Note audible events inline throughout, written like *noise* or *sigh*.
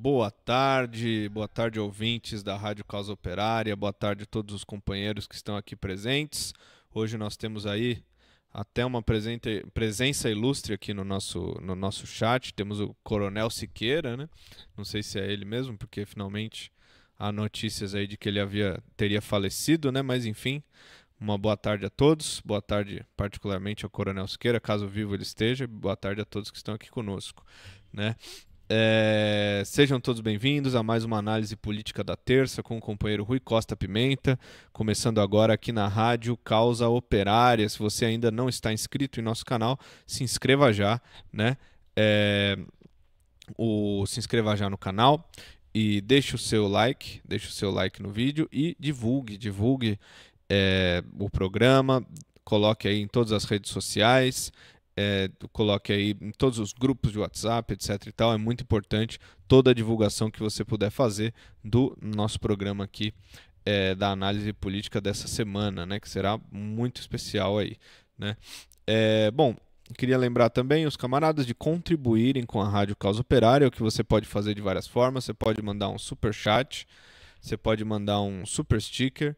Boa tarde, boa tarde ouvintes da Rádio Causa Operária, boa tarde a todos os companheiros que estão aqui presentes. Hoje nós temos aí até uma presença ilustre aqui no nosso, no nosso chat. Temos o Coronel Siqueira, né? Não sei se é ele mesmo, porque finalmente há notícias aí de que ele havia teria falecido, né? Mas enfim, uma boa tarde a todos. Boa tarde particularmente ao Coronel Siqueira, caso vivo ele esteja. Boa tarde a todos que estão aqui conosco, né? É, sejam todos bem-vindos a mais uma análise política da terça com o companheiro Rui Costa Pimenta, começando agora aqui na Rádio Causa Operária. Se você ainda não está inscrito em nosso canal, se inscreva já, né? É, o, se inscreva já no canal e deixe o seu like, deixe o seu like no vídeo e divulgue, divulgue é, o programa, coloque aí em todas as redes sociais, é, coloque aí em todos os grupos de WhatsApp, etc e tal. É muito importante toda a divulgação que você puder fazer do nosso programa aqui é, da análise política dessa semana, né? Que será muito especial aí, né? É, bom, queria lembrar também os camaradas de contribuírem com a Rádio Causa Operária, o que você pode fazer de várias formas. Você pode mandar um super chat, você pode mandar um super sticker.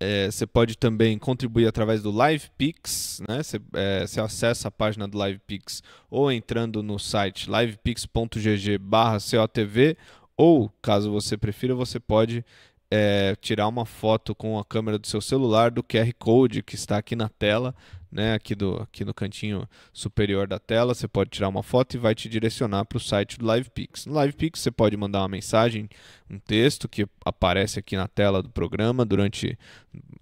É, você pode também contribuir através do LivePix, né? Você, é, acessa a página do LivePix ou entrando no site livepix.gg/cotv ou, caso você prefira, você pode é, tirar uma foto com a câmera do seu celular do QR Code que está aqui na tela né, aqui, do, aqui no cantinho superior da tela, você pode tirar uma foto e vai te direcionar para o site do LivePix. No LivePix você pode mandar uma mensagem, um texto que aparece aqui na tela do programa durante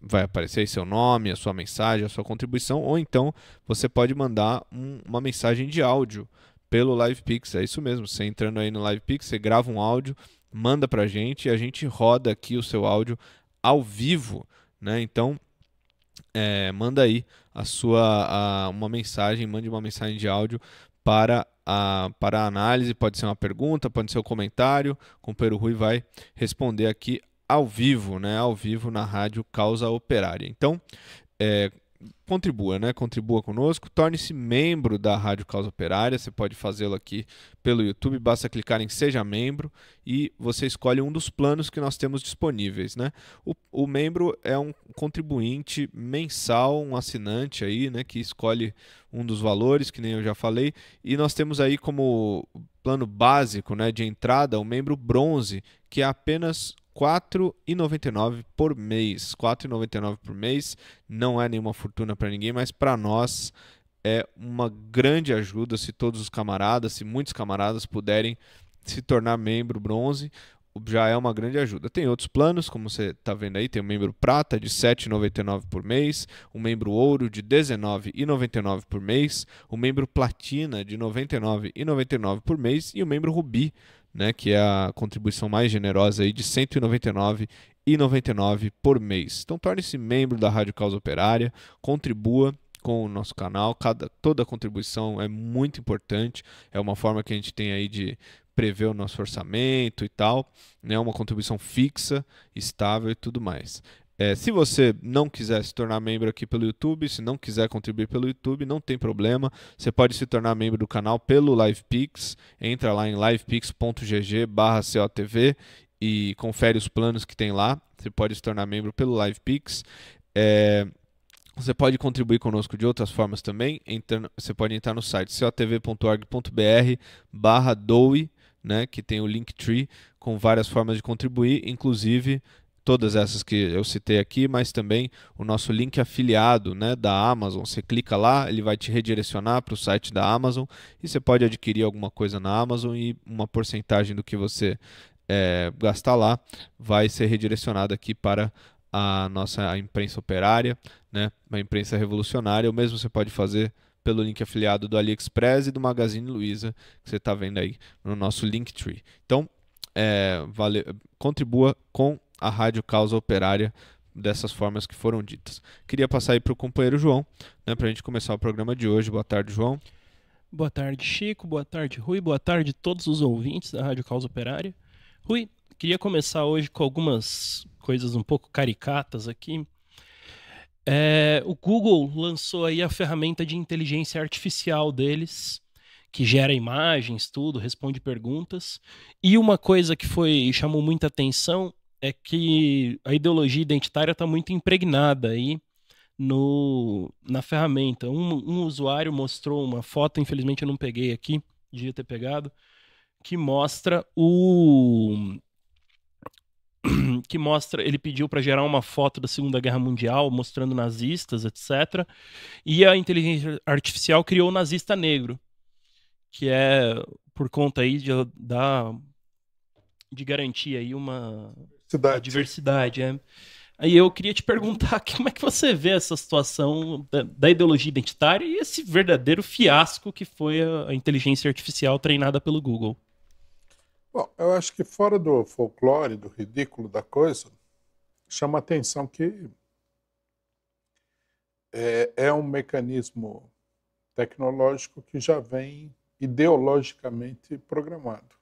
vai aparecer aí seu nome, a sua mensagem, a sua contribuição, ou então você pode mandar um, uma mensagem de áudio pelo LivePix. É isso mesmo, você entrando aí no LivePix, você grava um áudio, manda para a gente e a gente roda aqui o seu áudio ao vivo, né? Então é, manda aí a sua a, uma mensagem, mande uma mensagem de áudio para a, para a análise, pode ser uma pergunta, pode ser um comentário, o companheiro Rui vai responder aqui ao vivo, né, ao vivo na rádio Causa Operária. Então, é, contribua, né? Contribua conosco, torne-se membro da Rádio Causa Operária. Você pode fazê-lo aqui pelo YouTube, basta clicar em Seja Membro e você escolhe um dos planos que nós temos disponíveis, né? O, o membro é um contribuinte mensal, um assinante aí, né? Que escolhe um dos valores, que nem eu já falei, e nós temos aí como plano básico, né, de entrada, o membro bronze, que é apenas 4,99 por mês. R$ 4,99 por mês não é nenhuma fortuna para ninguém, mas para nós é uma grande ajuda se todos os camaradas, se muitos camaradas puderem se tornar membro bronze, já é uma grande ajuda. Tem outros planos, como você está vendo aí, tem o membro prata de R$ 7,99 por mês, o membro ouro de R$ 19,99 por mês, o membro platina de R$ 99,99 por mês e o membro rubi né, que é a contribuição mais generosa aí de R$ 199,99 por mês. Então torne-se membro da Rádio Causa Operária, contribua com o nosso canal, cada, toda a contribuição é muito importante, é uma forma que a gente tem aí de prever o nosso orçamento e tal, né, uma contribuição fixa, estável e tudo mais. É, se você não quiser se tornar membro aqui pelo YouTube, se não quiser contribuir pelo YouTube, não tem problema. Você pode se tornar membro do canal pelo LivePix. Entra lá em livepix.gg/cotv e confere os planos que tem lá. Você pode se tornar membro pelo LivePix. É, você pode contribuir conosco de outras formas também. Entra, você pode entrar no site cotv.org.br/doe, né, que tem o Linktree com várias formas de contribuir, inclusive todas essas que eu citei aqui, mas também o nosso link afiliado né, da Amazon. Você clica lá, ele vai te redirecionar para o site da Amazon e você pode adquirir alguma coisa na Amazon e uma porcentagem do que você é, gastar lá vai ser redirecionada aqui para a nossa imprensa operária, né, a imprensa revolucionária. O mesmo você pode fazer pelo link afiliado do AliExpress e do Magazine Luiza, que você está vendo aí no nosso Linktree. Então, é, vale, contribua com a Rádio Causa Operária dessas formas que foram ditas. Queria passar aí para o companheiro João, né, para a gente começar o programa de hoje. Boa tarde, João. Boa tarde, Chico. Boa tarde, Rui. Boa tarde todos os ouvintes da Rádio Causa Operária. Rui, queria começar hoje com algumas coisas um pouco caricatas aqui. É, o Google lançou aí a ferramenta de inteligência artificial deles, que gera imagens, tudo, responde perguntas. E uma coisa que foi chamou muita atenção é que a ideologia identitária está muito impregnada aí no, na ferramenta. Um, um, usuário mostrou uma foto, infelizmente eu não peguei aqui, devia ter pegado, que mostra o *clears throat* que mostra, ele pediu para gerar uma foto da Segunda Guerra Mundial, mostrando nazistas, etc. E a inteligência artificial criou o nazista negro, que é por conta aí de, da, de garantir aí uma diversidade. diversidade é. Aí eu queria te perguntar *laughs* como é que você vê essa situação da, da ideologia identitária e esse verdadeiro fiasco que foi a, a inteligência artificial treinada pelo Google. Bom, eu acho que fora do folclore, do ridículo da coisa, chama atenção que é, é um mecanismo tecnológico que já vem ideologicamente programado.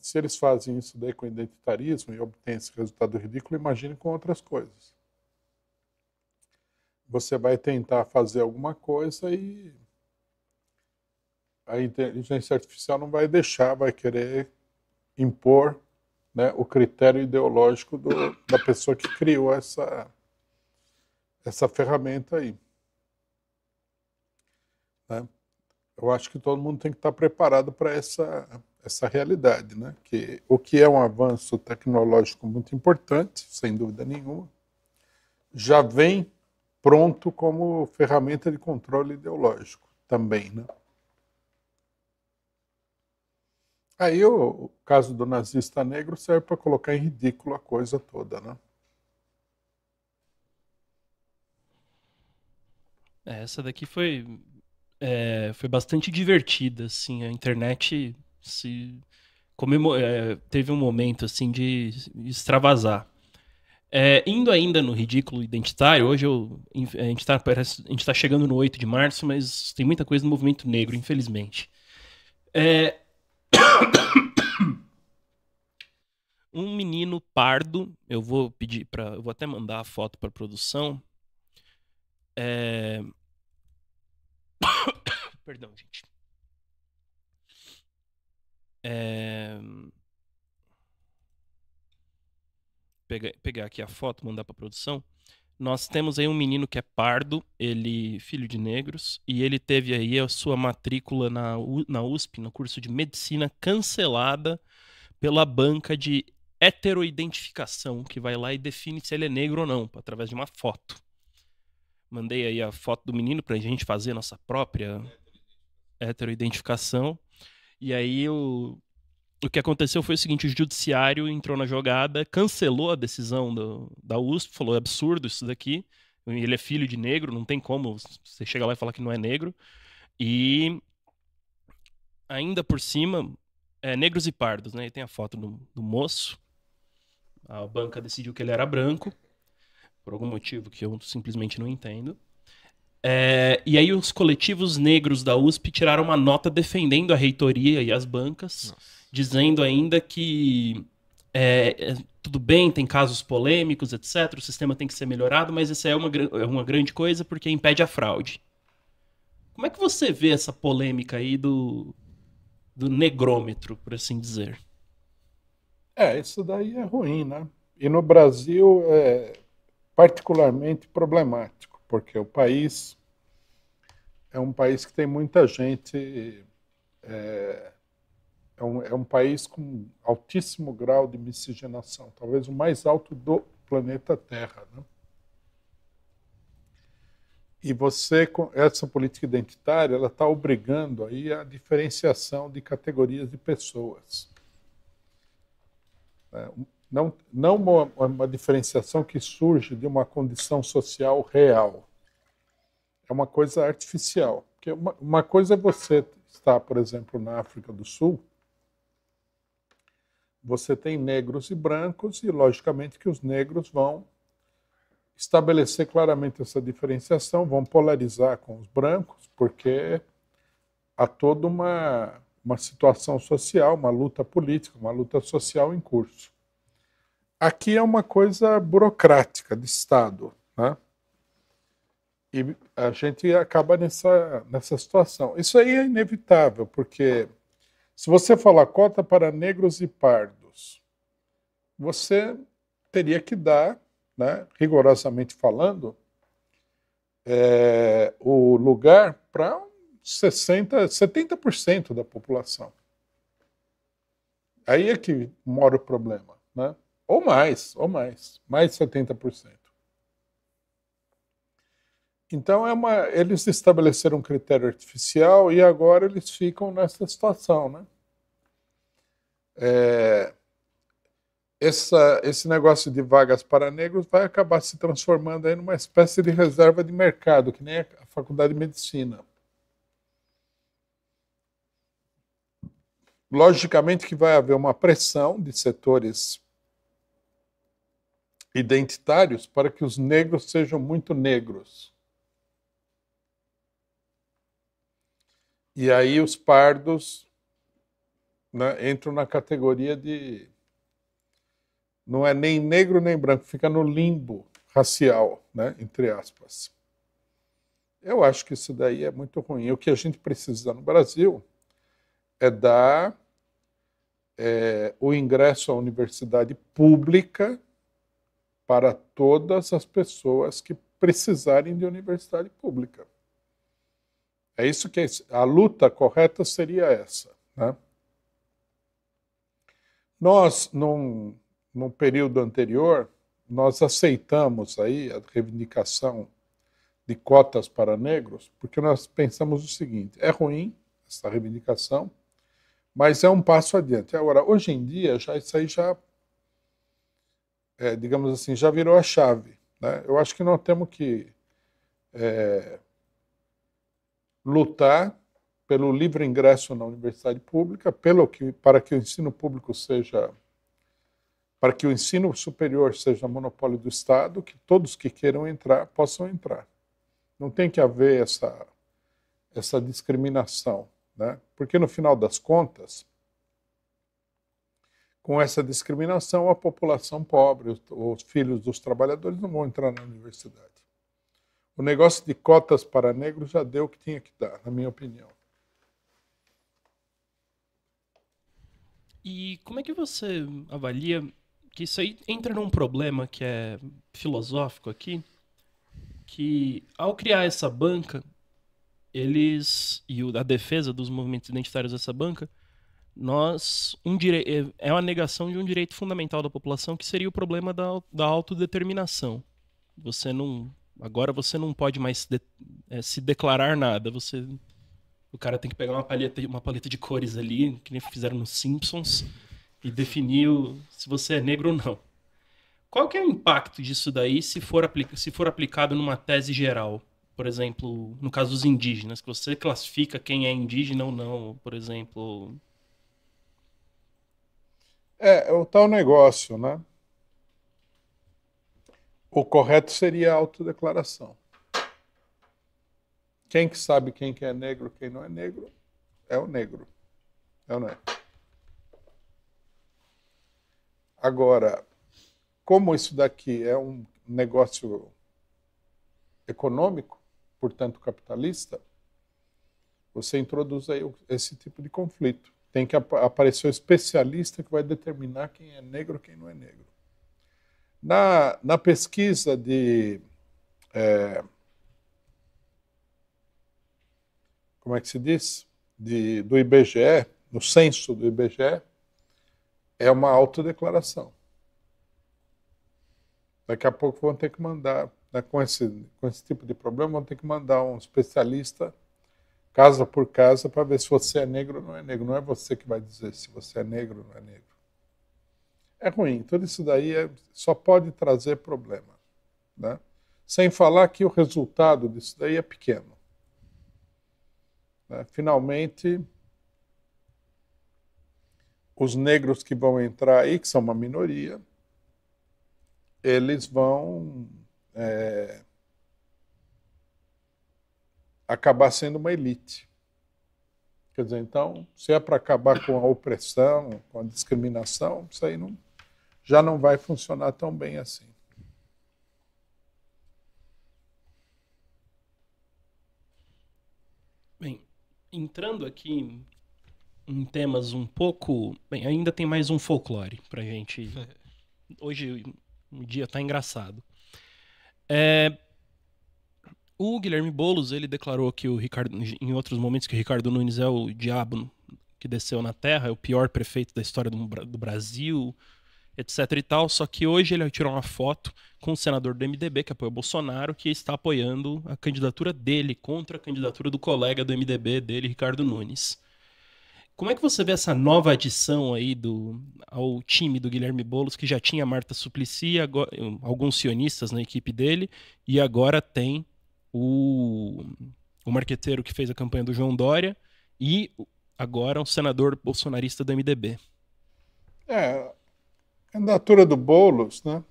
Se eles fazem isso daí com identitarismo e obtêm esse resultado ridículo, imagine com outras coisas. Você vai tentar fazer alguma coisa e a inteligência artificial não vai deixar, vai querer impor né, o critério ideológico do, da pessoa que criou essa, essa ferramenta aí. Né? Eu acho que todo mundo tem que estar preparado para essa, essa realidade, né? que o que é um avanço tecnológico muito importante, sem dúvida nenhuma, já vem pronto como ferramenta de controle ideológico também, né? Aí o, caso do nazista negro serve para colocar em ridículo a coisa toda, né? É, essa daqui foi, é, foi bastante divertida, assim, a internet se é, teve um momento assim de extravasar. É, indo ainda no ridículo identitário, hoje eu, a gente está tá chegando no 8 de março, mas tem muita coisa no movimento negro, infelizmente. É, *coughs* um menino pardo, eu vou pedir para, eu vou até mandar a foto para produção. É... *coughs* Perdão, gente. É... Pegar, pegar aqui a foto, mandar para produção. Nós temos aí um menino que é pardo, ele filho de negros, e ele teve aí a sua matrícula na, na USP, no curso de medicina, cancelada pela banca de heteroidentificação, que vai lá e define se ele é negro ou não, através de uma foto. Mandei aí a foto do menino para a gente fazer nossa própria heteroidentificação. E aí o, o que aconteceu foi o seguinte: o judiciário entrou na jogada, cancelou a decisão do, da USP, falou é absurdo isso daqui. Ele é filho de negro, não tem como você chegar lá e falar que não é negro. E ainda por cima, é, negros e pardos, né? E tem a foto do, do moço. A banca decidiu que ele era branco, por algum motivo que eu simplesmente não entendo. É, e aí os coletivos negros da USP tiraram uma nota defendendo a reitoria e as bancas, Nossa. dizendo ainda que é, é, tudo bem, tem casos polêmicos, etc. O sistema tem que ser melhorado, mas isso é uma, é uma grande coisa porque impede a fraude. Como é que você vê essa polêmica aí do, do negrômetro, por assim dizer? É, isso daí é ruim, né? E no Brasil é particularmente problemático porque o país é um país que tem muita gente, é, é, um, é um país com altíssimo grau de miscigenação, talvez o mais alto do planeta Terra. Né? E você, com essa política identitária, ela está obrigando aí a diferenciação de categorias de pessoas. É, não, não uma, uma diferenciação que surge de uma condição social real. É uma coisa artificial. Porque uma, uma coisa é você estar, por exemplo, na África do Sul, você tem negros e brancos, e logicamente que os negros vão estabelecer claramente essa diferenciação, vão polarizar com os brancos, porque há toda uma, uma situação social, uma luta política, uma luta social em curso. Aqui é uma coisa burocrática de Estado. Né? E a gente acaba nessa, nessa situação. Isso aí é inevitável, porque se você falar cota para negros e pardos, você teria que dar, né, rigorosamente falando, é, o lugar para 60, 70% da população. Aí é que mora o problema, né? Ou mais, ou mais, mais de 70%. Então é uma, eles estabeleceram um critério artificial e agora eles ficam nessa situação, né? É, essa, esse negócio de vagas para negros vai acabar se transformando em uma espécie de reserva de mercado, que nem a faculdade de medicina. Logicamente que vai haver uma pressão de setores identitários para que os negros sejam muito negros. E aí os pardos né, entram na categoria de. Não é nem negro nem branco, fica no limbo racial, né, entre aspas. Eu acho que isso daí é muito ruim. O que a gente precisa no Brasil é dar é, o ingresso à universidade pública para todas as pessoas que precisarem de universidade pública. É isso que é, a luta correta seria essa. Né? Nós, num, num período anterior, nós aceitamos aí a reivindicação de cotas para negros, porque nós pensamos o seguinte: é ruim essa reivindicação, mas é um passo adiante. Agora, hoje em dia, já isso aí já, é, digamos assim, já virou a chave. Né? Eu acho que nós temos que é, lutar pelo livre ingresso na universidade pública, pelo que, para que o ensino público seja para que o ensino superior seja monopólio do Estado, que todos que queiram entrar possam entrar. Não tem que haver essa, essa discriminação. Né? Porque, no final das contas, com essa discriminação, a população pobre, os, os filhos dos trabalhadores não vão entrar na universidade. O negócio de cotas para negros já deu o que tinha que dar, na minha opinião. E como é que você avalia que isso aí entra num problema que é filosófico aqui, que ao criar essa banca, eles e a defesa dos movimentos identitários dessa banca, nós um dire... É, é uma negação de um direito fundamental da população que seria o problema da, da autodeterminação. Você não agora você não pode mais de... é, se declarar nada. Você o cara tem que pegar uma paleta uma paleta de cores ali, que nem fizeram nos Simpsons, e definir o... se você é negro ou não. Qual que é o impacto disso daí se for, aplica... se for aplicado numa tese geral? por exemplo, no caso dos indígenas, que você classifica quem é indígena ou não, por exemplo. É, é o tal negócio, né? O correto seria a autodeclaração. Quem que sabe quem que é negro, quem não é negro, é o negro. É ou não é? Agora, como isso daqui é um negócio econômico, portanto capitalista, você introduz aí esse tipo de conflito. Tem que ap aparecer o especialista que vai determinar quem é negro e quem não é negro. Na, na pesquisa de. É, como é que se diz? De, do IBGE, no censo do IBGE, é uma autodeclaração. Daqui a pouco vão ter que mandar né, com, esse, com esse tipo de problema, vão ter que mandar um especialista casa por casa para ver se você é negro ou não é negro. Não é você que vai dizer se você é negro ou não é negro. É ruim. Tudo isso daí é, só pode trazer problema. Né? Sem falar que o resultado disso daí é pequeno. Né? Finalmente, os negros que vão entrar aí, que são uma minoria, eles vão é, acabar sendo uma elite. Quer dizer, então, se é para acabar com a opressão, com a discriminação, isso aí não, já não vai funcionar tão bem assim. Bem, entrando aqui em temas um pouco. Bem, ainda tem mais um folclore pra gente. *laughs* Hoje o dia tá engraçado. É, o Guilherme Boulos ele declarou que o Ricardo, em outros momentos, que o Ricardo Nunes é o diabo que desceu na Terra, é o pior prefeito da história do, do Brasil, etc e tal. Só que hoje ele tirou uma foto com o senador do MDB, que apoia o Bolsonaro, que está apoiando a candidatura dele contra a candidatura do colega do MDB dele, Ricardo Nunes. Como é que você vê essa nova adição aí do, ao time do Guilherme Boulos, que já tinha Marta Suplicy, agora, alguns sionistas na equipe dele, e agora tem o, o marqueteiro que fez a campanha do João Dória e agora um senador bolsonarista do MDB? É, candidatura do Boulos, né?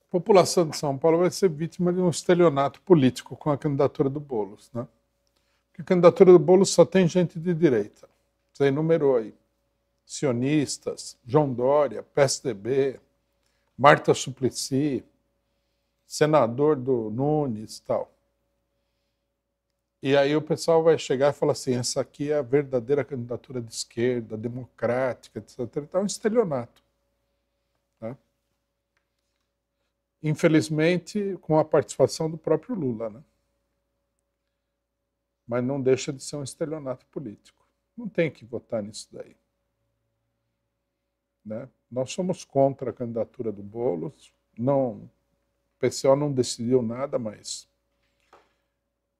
A população de São Paulo vai ser vítima de um estelionato político com a candidatura do Boulos, né? que a candidatura do Boulos só tem gente de direita. Você enumerou aí. Sionistas, João Dória, PSDB, Marta Suplicy, senador do Nunes tal. E aí o pessoal vai chegar e falar assim, essa aqui é a verdadeira candidatura de esquerda, democrática, etc. Então é um estelionato. Né? Infelizmente, com a participação do próprio Lula. Né? mas não deixa de ser um estelionato político. Não tem que votar nisso daí. Né? Nós somos contra a candidatura do Boulos. Não, PCO não decidiu nada, mas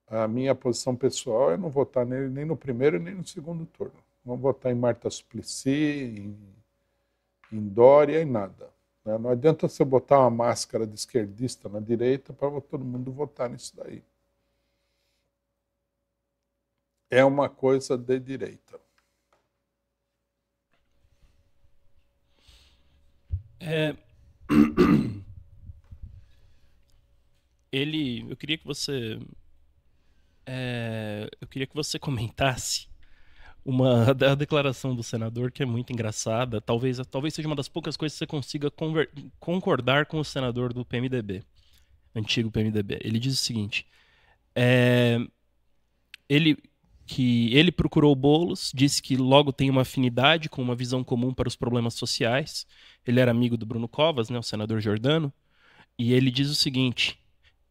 a minha posição pessoal é não votar nele nem no primeiro nem no segundo turno. Não votar em Marta Suplicy, em, em Dória, em nada. Né? Não adianta você botar uma máscara de esquerdista na direita para todo mundo votar nisso daí. é uma coisa de direita. É... *clears throat* Ele, eu queria que você, é... eu queria que você *laughs* comentasse uma a declaração do senador que é muito engraçada. Talvez, talvez seja uma das poucas coisas que você consiga conver... concordar com o senador do PMDB, antigo PMDB. Ele diz o seguinte: é... ele que ele procurou Bolos, disse que logo tem uma afinidade com uma visão comum para os problemas sociais. Ele era amigo do Bruno Covas, né, o senador Jordano, e ele diz o seguinte: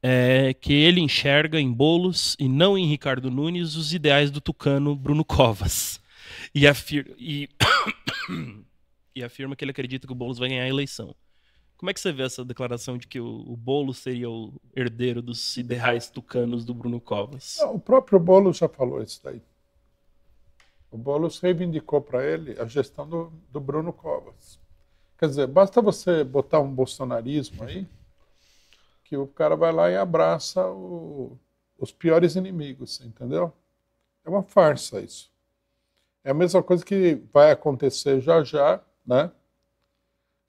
é, que ele enxerga em Bolos e não em Ricardo Nunes os ideais do tucano Bruno Covas. E, afir e... *coughs* e afirma que ele acredita que o Bolos vai ganhar a eleição. Como é que você vê essa declaração de que o, o Boulos seria o herdeiro dos ideais tucanos do Bruno Covas? Não, o próprio Boulos já falou isso daí. O Boulos reivindicou para ele a gestão do, do Bruno Covas. Quer dizer, basta você botar um bolsonarismo aí, que o cara vai lá e abraça o, os piores inimigos, entendeu? É uma farsa isso. É a mesma coisa que vai acontecer já já, né?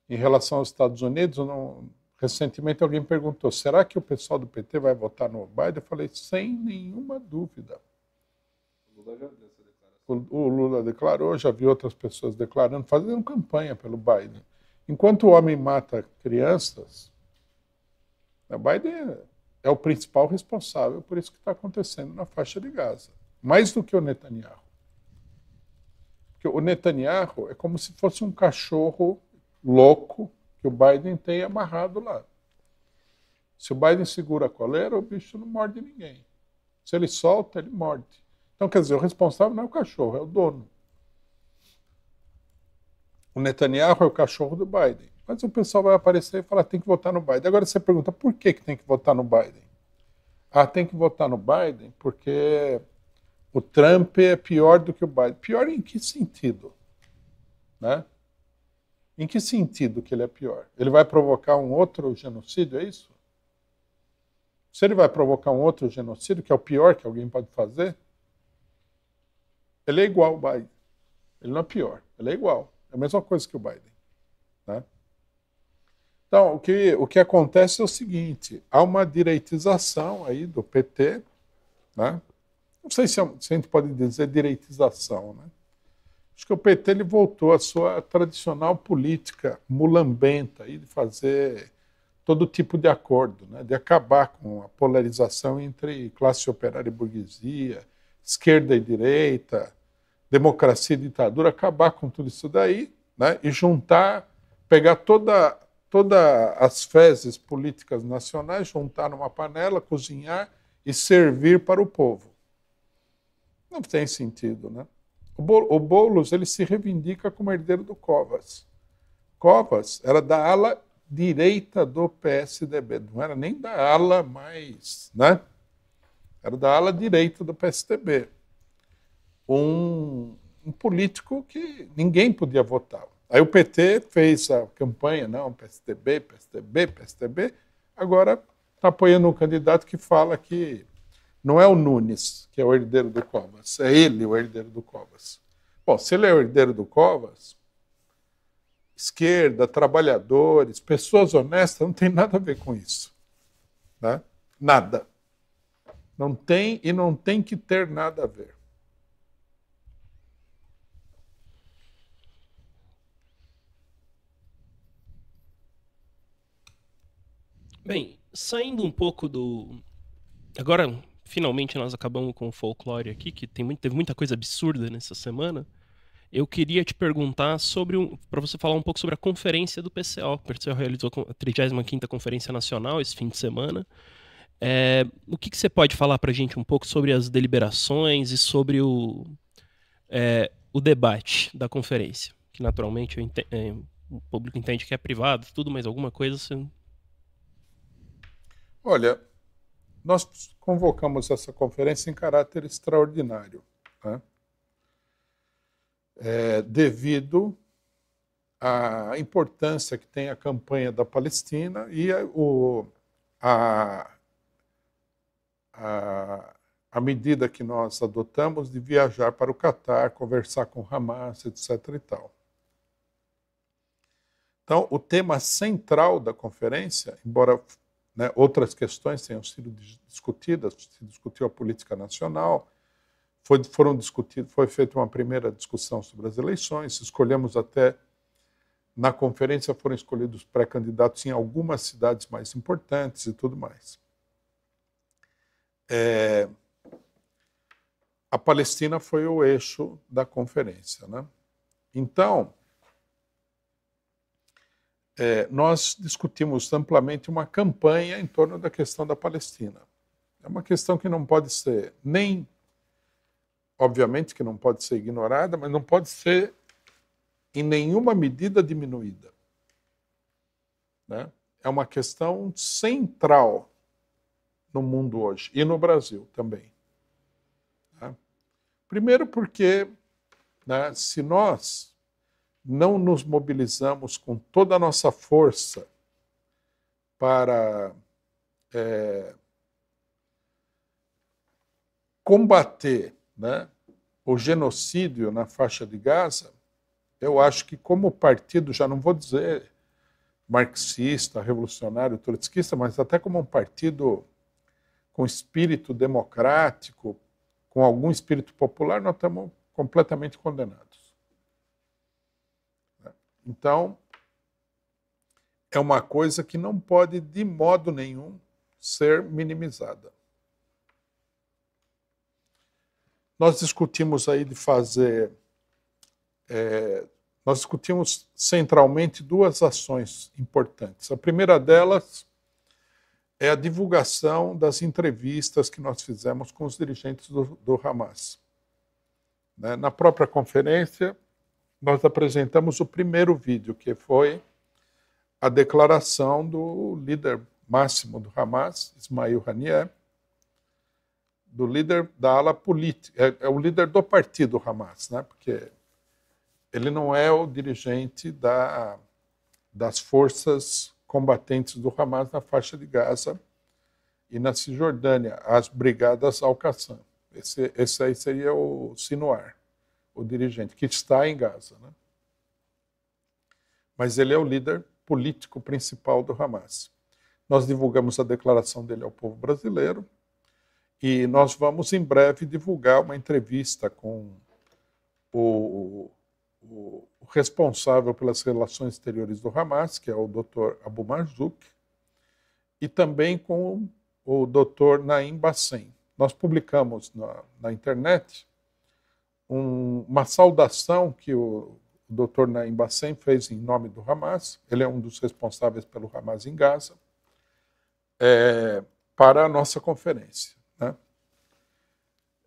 em relação aos Estados Unidos, não, recentemente alguém perguntou: será que o pessoal do PT vai votar no Biden? Eu falei: sem nenhuma dúvida. O Lula já deu essa declaração. O, o Lula declarou, já vi outras pessoas declarando, fazendo campanha pelo Biden. Enquanto o homem mata crianças, o Biden é o principal responsável por isso que está acontecendo na faixa de Gaza. Mais do que o Netanyahu. Porque o Netanyahu é como se fosse um cachorro louco que o Biden tem amarrado lá. Se o Biden segura a coleira, o bicho não morde ninguém. Se ele solta, ele morde. Então, quer dizer, o responsável não é o cachorro, é o dono. O Netanyahu é o cachorro do Biden. Mas o pessoal vai aparecer e falar tem que votar no Biden. Agora você pergunta por que, que tem que votar no Biden? Ah, tem que votar no Biden porque o Trump é pior do que o Biden. Pior em que sentido? Né? Em que sentido que ele é pior? Ele vai provocar um outro genocídio, é isso? Se ele vai provocar um outro genocídio, que é o pior que alguém pode fazer, ele é igual ao Biden. Ele não é pior, ele é igual. É a mesma coisa que o Biden. Então, o que, o que acontece é o seguinte: há uma direitização aí do PT, né? não sei se, é se a gente pode dizer direitização, né? Acho que o PT ele voltou à sua tradicional política mulambenta aí de fazer todo tipo de acordo, né, de acabar com a polarização entre classe operária e burguesia, esquerda e direita, democracia e ditadura, acabar com tudo isso daí né, e juntar, pegar toda, toda as fezes políticas nacionais, juntar numa panela, cozinhar e servir para o povo. Não tem sentido, né? O Boulos ele se reivindica como herdeiro do Covas. Covas era da ala direita do PSDB, não era nem da ala mais, né? Era da ala direita do PSDB. Um, um político que ninguém podia votar. Aí o PT fez a campanha, não, PSDB, PSDB, PSDB. Agora está apoiando um candidato que fala que não é o Nunes que é o herdeiro do Covas, é ele o herdeiro do Covas. Bom, se ele é o herdeiro do Covas, esquerda, trabalhadores, pessoas honestas, não tem nada a ver com isso. Né? Nada. Não tem e não tem que ter nada a ver. Bem, saindo um pouco do. Agora, finalmente, nós acabamos com o folclore aqui, que tem muito, teve muita coisa absurda nessa semana eu queria te perguntar sobre um, para você falar um pouco sobre a conferência do PCO. O PCO realizou a 35ª Conferência Nacional esse fim de semana. É, o que, que, você pode falar para a gente um pouco sobre as deliberações e sobre o, é, o debate da conferência? Que naturalmente é, o público entende que é privado, tudo, mas alguma coisa você... Olha, nós convocamos essa conferência em caráter extraordinário. Né? é, devido à importância que tem a campanha da Palestina e a, o, a, a, a medida que nós adotamos de viajar para o Catar, conversar com Hamas, etc. E tal. Então, o tema central da conferência, embora né, outras questões tenham sido discutidas, se discutiu a política nacional, foi, foram foi feita uma primeira discussão sobre as eleições, escolhemos até, na conferência foram escolhidos pré-candidatos em algumas cidades mais importantes e tudo mais. É, a Palestina foi o eixo da conferência. Né? Então, é, nós discutimos amplamente uma campanha em torno da questão da Palestina. É uma questão que não pode ser nem obviamente que não pode ser ignorada, mas não pode ser em nenhuma medida diminuída. Né? É uma questão central no mundo hoje e no Brasil também. Né? Primeiro, porque né, se nós não nos mobilizamos com toda a nossa força para é, combater né, o genocídio na faixa de Gaza, eu acho que como partido, já não vou dizer marxista, revolucionário, trotskista, mas até como um partido com espírito democrático, com algum espírito popular, nós estamos completamente condenados. Então, é uma coisa que não pode, de modo nenhum, ser minimizada. Nós discutimos aí de fazer. É, nós discutimos centralmente duas ações importantes. A primeira delas é a divulgação das entrevistas que nós fizemos com os dirigentes do, do Hamas. Né? Na própria conferência, nós apresentamos o primeiro vídeo, que foi a declaração do líder máximo do Hamas, Ismail Haniyeh, do líder da ala política, é, é, o líder do partido Hamas, né? porque ele não é o dirigente da, das forças combatentes do Hamas na faixa de Gaza e na Cisjordânia, as brigadas Al-Qassam. Esse, esse aí seria o Sinuar, o dirigente, que está em Gaza. Né? Mas ele é o líder político principal do Hamas. Nós divulgamos a declaração dele ao povo brasileiro, e nós vamos em breve divulgar uma entrevista com o, o, o responsável pelas relações exteriores do Hamas, que é o Dr. Abu Marzouk, e também com o Dr. Naim Bassem. Nós publicamos na, na internet um, uma saudação que o, Dr. Naim Bassem fez em nome do Hamas. Ele é um dos responsáveis pelo Hamas em Gaza, é, para a nossa conferência. Né?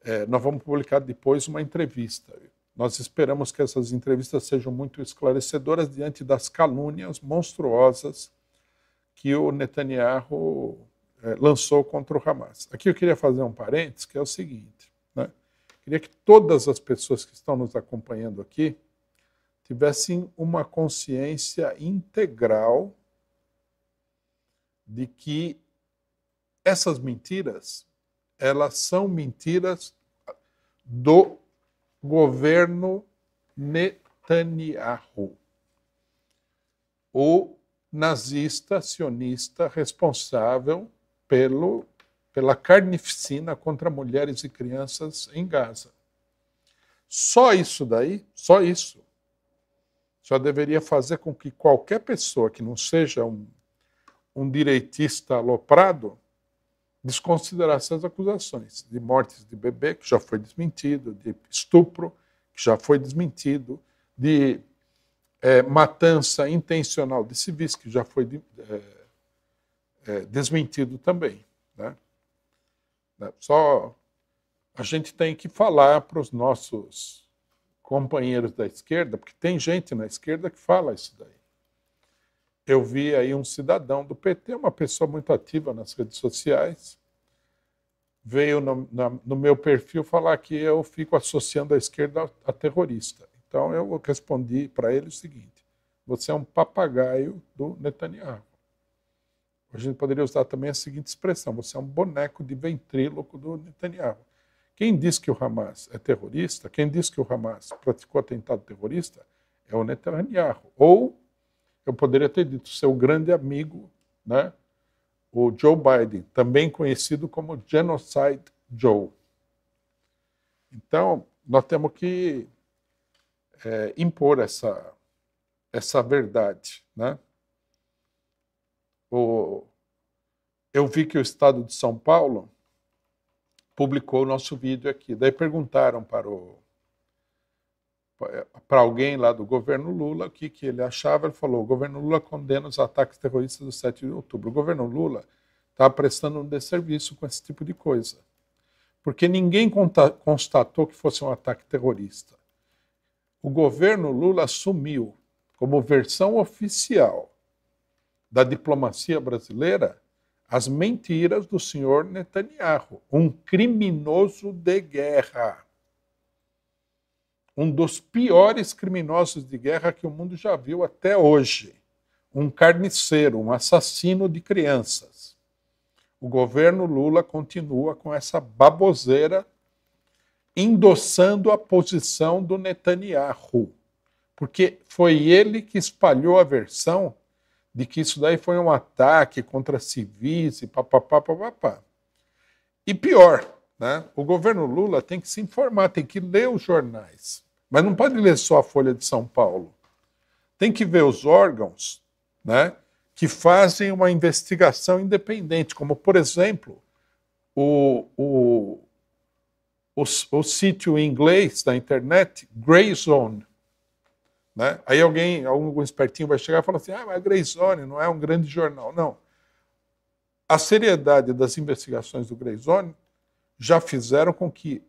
É, nós vamos publicar depois uma entrevista. Nós esperamos que essas entrevistas sejam muito esclarecedoras diante das calúnias monstruosas que o Netanyahu é, lançou contra o Hamas. Aqui eu queria fazer um parênteses, que é o seguinte: né? Queria que todas as pessoas que estão nos acompanhando aqui tivessem uma consciência integral de que essas mentiras elas são mentiras do governo Netanyahu, o nazista sionista responsável pelo, pela carnificina contra mulheres e crianças em Gaza. Só isso daí, só isso, já deveria fazer com que qualquer pessoa que não seja um, um direitista aloprado desconsiderasse as acusações de mortes de bebê, que já foi desmentido, de estupro, que já foi desmentido, de é, matança intencional de civis, que já foi de, é, é, desmentido também. Né? Né? Só a gente tem que falar para os nossos companheiros da esquerda, porque tem gente na esquerda que fala isso daí. Eu vi aí um cidadão do PT, uma pessoa muito ativa nas redes sociais, veio no, na, no meu perfil falar que eu fico associando a esquerda a, a terrorista. Então eu respondi para ele o seguinte: você é um papagaio do Netanyahu. A gente poderia usar também a seguinte expressão: você é um boneco de ventríloco do Netanyahu. Quem diz que o Hamas é terrorista, quem diz que o Hamas praticou atentado terrorista, é o Netanyahu. Ou eu poderia ter dito seu grande amigo, né, o Joe Biden, também conhecido como Genocide Joe. Então, nós temos que é, impor essa, essa verdade. Né? Eu vi que o Estado de São Paulo publicou o nosso vídeo aqui. Daí perguntaram para o para alguém lá do governo Lula o que, que ele achava. Ele falou: o governo Lula condena os ataques terroristas do 7 de outubro. O governo Lula está prestando um desserviço com esse tipo de coisa. Porque ninguém constatou que fosse um ataque terrorista. O governo Lula assumiu como versão oficial da diplomacia brasileira as mentiras do senhor Netanyahu, um criminoso de guerra um dos piores criminosos de guerra que o mundo já viu até hoje. Um carniceiro, um assassino de crianças. O governo Lula continua com essa baboseira, endossando a posição do Netanyahu, porque foi ele que espalhou a versão de que isso daí foi um ataque contra civis e papapá, papapá. E pior, né? o governo Lula tem que se informar, tem que ler os jornais. Mas não pode ler só a Folha de São Paulo. Tem que ver os órgãos né, que fazem uma investigação independente, como, por exemplo, o, o, o, o sítio em inglês da internet, Grey Zone. Né? Aí alguém, algum espertinho vai chegar e falar assim: ah, mas a Grey Zone não é um grande jornal. Não. A seriedade das investigações do Grey Zone já fizeram com que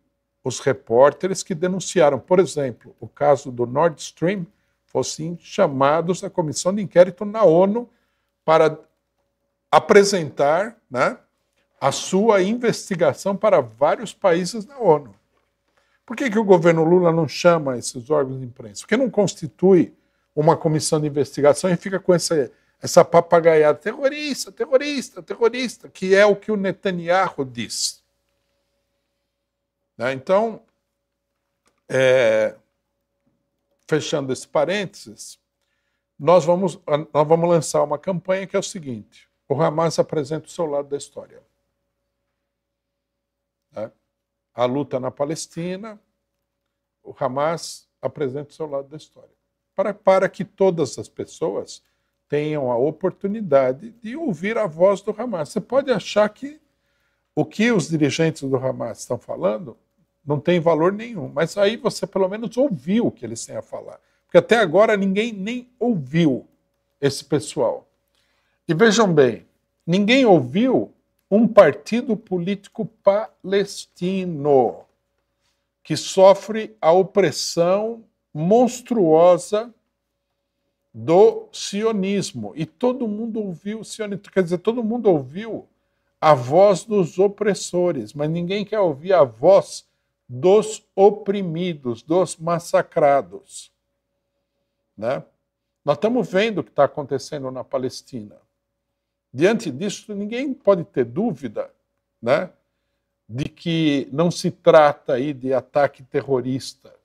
os repórteres que denunciaram, por exemplo, o caso do Nord Stream, fossem chamados à comissão de inquérito na ONU para apresentar né, a sua investigação para vários países na ONU. Por que, que o governo Lula não chama esses órgãos de imprensa? Por que não constitui uma comissão de investigação e fica com essa, essa papagaiada terrorista, terrorista, terrorista, que é o que o Netanyahu diz? Né? Então, é, fechando esse parênteses, nós vamos, nós vamos lançar uma campanha que é o seguinte: o Hamas apresenta o seu lado da história. Né? A luta na Palestina, o Hamas apresenta o seu lado da história. Para, para que todas as pessoas tenham a oportunidade de ouvir a voz do Hamas. Você pode achar que o que os dirigentes do Hamas estão falando não tem valor nenhum, mas aí você pelo menos ouviu o que eles têm a falar. Porque até agora ninguém nem ouviu esse pessoal. E vejam bem, ninguém ouviu um partido político palestino que sofre a opressão monstruosa do sionismo. E todo mundo ouviu o sionismo, quer dizer, todo mundo ouviu a voz dos opressores, mas ninguém quer ouvir a voz dos oprimidos, dos massacrados. Né? Nós estamos vendo o que está acontecendo na Palestina. Diante disso, ninguém pode ter dúvida né, de que não se trata aí de ataque terrorista.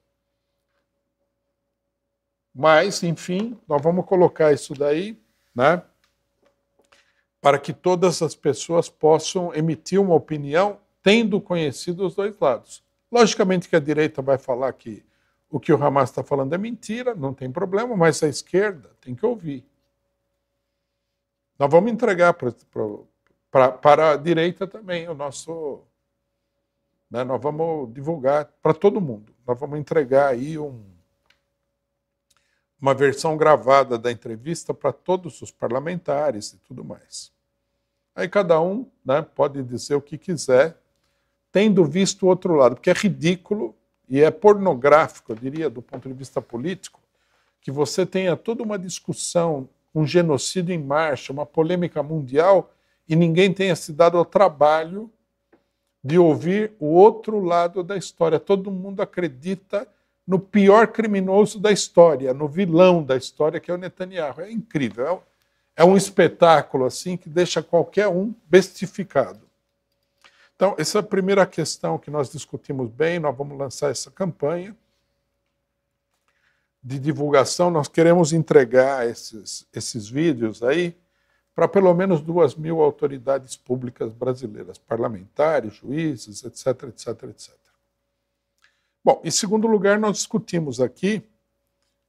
Mas, enfim, nós vamos colocar isso daí, né, para que todas as pessoas possam emitir uma opinião tendo conhecido os dois lados. Logicamente que a direita vai falar que o que o Hamas está falando é mentira, não tem problema, mas a esquerda tem que ouvir. Nós vamos entregar pra, pra, para a direita também o nosso. Né, nós vamos divulgar para todo mundo. Nós vamos entregar aí um, uma versão gravada da entrevista para todos os parlamentares e tudo mais. Aí cada um né, pode dizer o que quiser, tendo visto o outro lado, porque é ridículo e é pornográfico, eu diria, do ponto de vista político, que você tenha toda uma discussão, um genocídio em marcha, uma polêmica mundial, e ninguém tenha se dado ao trabalho de ouvir o outro lado da história. Todo mundo acredita no pior criminoso da história, no vilão da história, que é o Netanyahu. É incrível. É um espetáculo assim que deixa qualquer um bestificado. Então, essa é a primeira questão que nós discutimos bem. Nós vamos lançar essa campanha de divulgação. Nós queremos entregar esses, esses vídeos aí para pelo menos duas mil autoridades públicas brasileiras, parlamentares, juízes, etc, etc, etc. Bom, em segundo lugar, nós discutimos aqui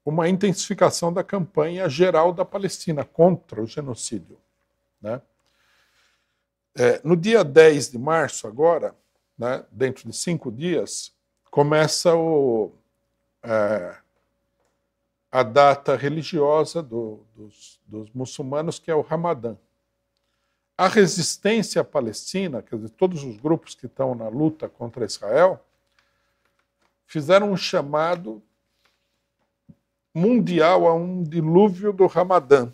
uma intensificação da campanha geral da Palestina contra o genocídio. Né? É, no dia 10 de março, agora, né, dentro de cinco dias, começa o, é, a data religiosa do, dos, dos, muçulmanos, que é o Ramadã. A resistência palestina, quer dizer, todos os grupos que estão na luta contra Israel, fizeram um chamado mundial a um dilúvio do Ramadã,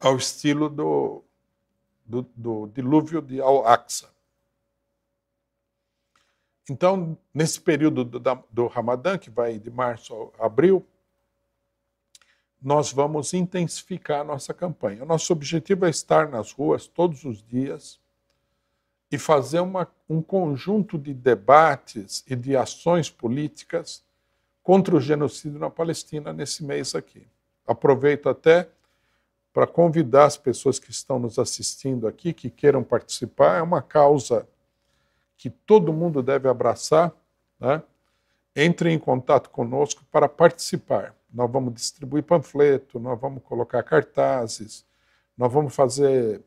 ao estilo do do, do dilúvio de Al-Aqsa. Então, nesse período do, do Ramadã, que vai de março a abril, nós vamos intensificar a nossa campanha. O nosso objetivo é estar nas ruas todos os dias e fazer uma, um conjunto de debates e de ações políticas contra o genocídio na Palestina nesse mês aqui. Aproveito até para convidar as pessoas que estão nos assistindo aqui, que queiram participar. É uma causa que todo mundo deve abraçar. Né? Entre em contato conosco para participar. Nós vamos distribuir panfleto, nós vamos colocar cartazes, nós vamos fazer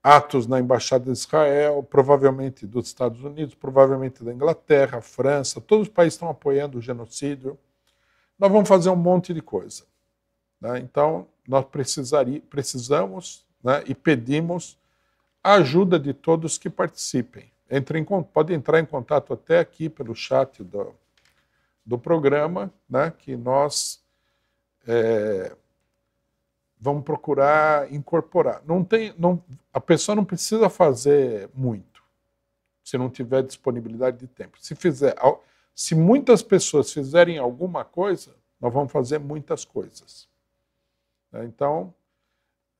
atos na Embaixada de Israel, provavelmente dos Estados Unidos, provavelmente da Inglaterra, França, todos os países estão apoiando o genocídio. Nós vamos fazer um monte de coisa. Né? Então, nós precisamos né, e pedimos a ajuda de todos que participem. Entre em, pode entrar em contato até aqui pelo chat do, do programa, né, que nós é, vamos procurar incorporar. Não tem, não, a pessoa não precisa fazer muito, se não tiver disponibilidade de tempo. Se fizer, se muitas pessoas fizerem alguma coisa, nós vamos fazer muitas coisas. Né? Então,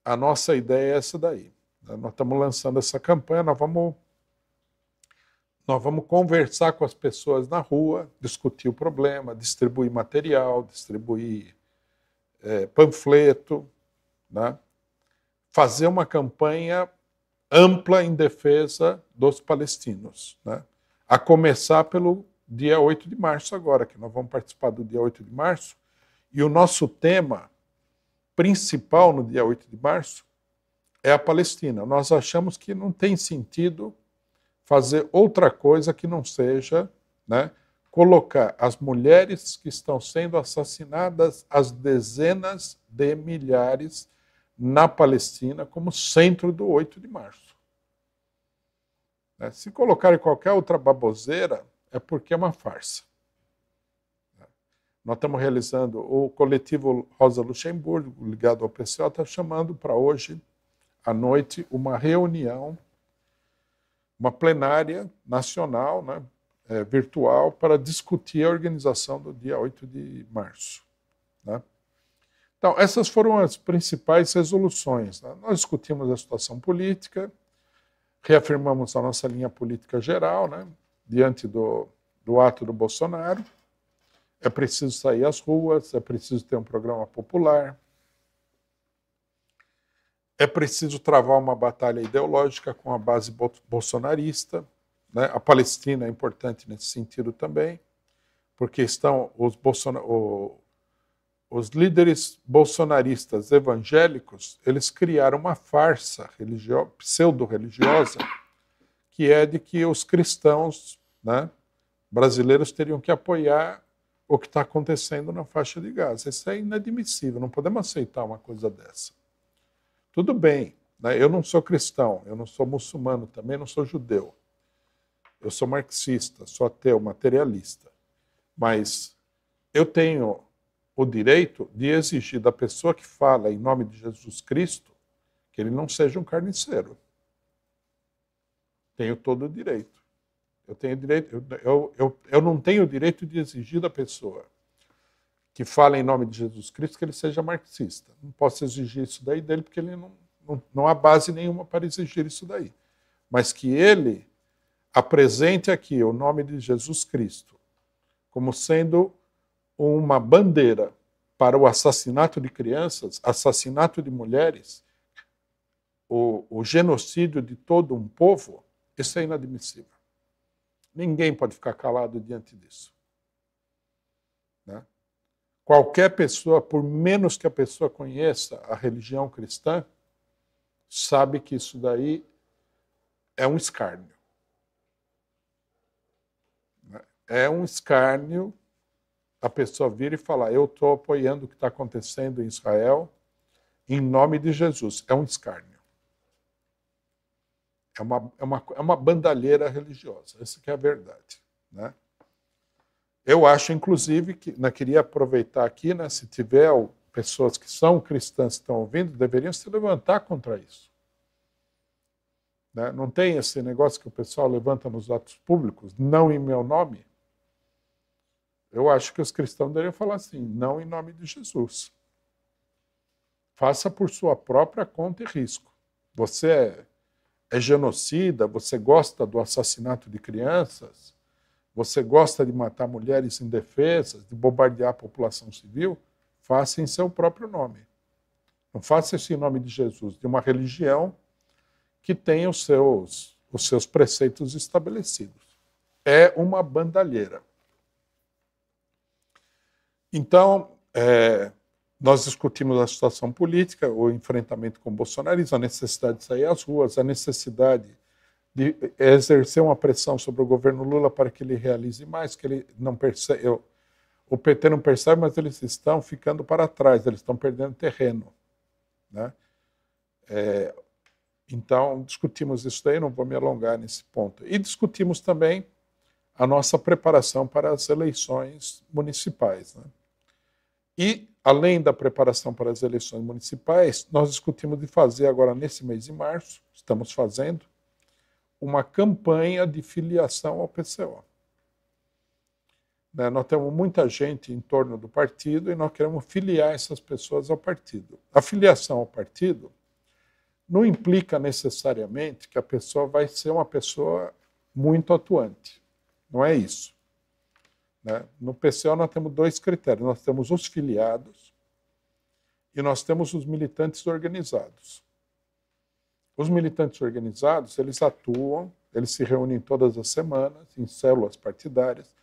a nossa ideia é essa daí. Né? Nós estamos lançando essa campanha, nós vamos, nós vamos conversar com as pessoas na rua, discutir o problema, distribuir material, distribuir é, panfleto, né? fazer uma campanha ampla em defesa dos palestinos. Né? A começar pelo dia 8 de março agora, que nós vamos participar do dia 8 de março, e o nosso tema principal no dia 8 de março é a Palestina. Nós achamos que não tem sentido fazer outra coisa que não seja né, colocar as mulheres que estão sendo assassinadas, as dezenas de milhares na Palestina, como centro do 8 de março. Né, se colocarem qualquer outra baboseira, é porque é uma farsa. Nós estamos realizando, o coletivo Rosa Luxemburgo, ligado ao PCO, está chamando para hoje à noite uma reunião uma plenária nacional, né, é, virtual, para discutir a organização do dia 8 de março. Né? Então, essas foram as principais resoluções. Né? Nós discutimos a situação política, reafirmamos a nossa linha política geral, né, diante do, do ato do Bolsonaro. É preciso sair às ruas, é preciso ter um programa popular, é preciso travar uma batalha ideológica com a base bolsonarista. Né? A Palestina é importante nesse sentido também, porque estão os, o, os líderes bolsonaristas evangélicos, eles criaram uma farsa pseudo-religiosa, que é de que os cristãos né, brasileiros teriam que apoiar o que está acontecendo na faixa de Gaza. Isso é inadmissível, não podemos aceitar uma coisa dessa. Tudo bem, né? eu não sou cristão, eu não sou muçulmano, também não sou judeu. Eu sou marxista, sou ateu, materialista. Mas eu tenho o direito de exigir da pessoa que fala em nome de Jesus Cristo que ele não seja um carniceiro. Tenho todo o direito. Eu tenho direito, eu, eu, eu, eu não tenho o direito de exigir da pessoa que fala em nome de Jesus Cristo que ele seja marxista. Não posso exigir isso daí dele porque ele não, não, não há base nenhuma para exigir isso daí. Mas que ele apresente aqui o nome de Jesus Cristo como sendo uma bandeira para o assassinato de crianças, assassinato de mulheres, o, o genocídio de todo um povo, isso é inadmissível. Ninguém pode ficar calado diante disso. Né? Qualquer pessoa, por menos que a pessoa conheça a religião cristã, sabe que isso daí é um escárnio. É um escárnio a pessoa vir e falar: Eu estou apoiando o que está acontecendo em Israel em nome de Jesus. É um escárnio. É uma, é uma, é uma bandalheira religiosa. Essa é a verdade. Né? Eu acho, inclusive, que né, queria aproveitar aqui, né, se tiver pessoas que são cristãs que estão ouvindo, deveriam se levantar contra isso. Né? Não tem esse negócio que o pessoal levanta nos atos públicos, não em meu nome. Eu acho que os cristãos deveriam falar assim, não em nome de Jesus. Faça por sua própria conta e risco. Você é, é genocida, você gosta do assassinato de crianças, você gosta de matar mulheres indefesas, de bombardear a população civil? Faça em seu próprio nome. Não faça isso em nome de Jesus, de uma religião que tem os seus, os seus preceitos estabelecidos. É uma bandalheira. Então, é, nós discutimos a situação política, o enfrentamento com o bolsonarismo, a necessidade de sair às ruas, a necessidade de exercer uma pressão sobre o governo Lula para que ele realize mais, que ele não percebe. O PT não percebe, mas eles estão ficando para trás, eles estão perdendo terreno. Né? É, então, discutimos isso daí, não vou me alongar nesse ponto. E discutimos também a nossa preparação para as eleições municipais. Né? E, além da preparação para as eleições municipais, nós discutimos de fazer agora, nesse mês de março, estamos fazendo, uma campanha de filiação ao PCO. Né? Nós temos muita gente em torno do partido e nós queremos filiar essas pessoas ao partido. A filiação ao partido não implica necessariamente que a pessoa vai ser uma pessoa muito atuante. Não é isso. Né? No PCO nós temos dois critérios. Nós temos os filiados e nós temos os militantes organizados. Os militantes organizados, eles atuam, eles se reúnem todas as semanas em células partidárias,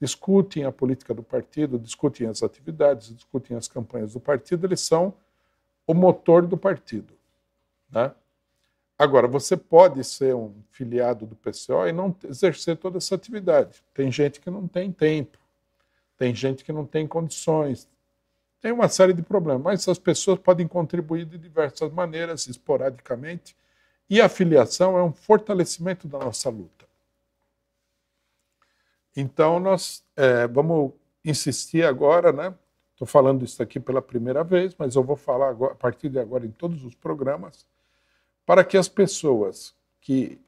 discutem a política do partido, discutem as atividades, discutem as campanhas do partido, eles são o motor do partido. Né? Agora, você pode ser um filiado do PCO e não exercer toda essa atividade. Tem gente que não tem tempo, tem gente que não tem condições, tem uma série de problemas, mas as pessoas podem contribuir de diversas maneiras, esporadicamente, e a filiação é um fortalecimento da nossa luta. Então, nós é, vamos insistir agora, né? Estou falando isso aqui pela primeira vez, mas eu vou falar agora, a partir de agora em todos os programas, para que as pessoas que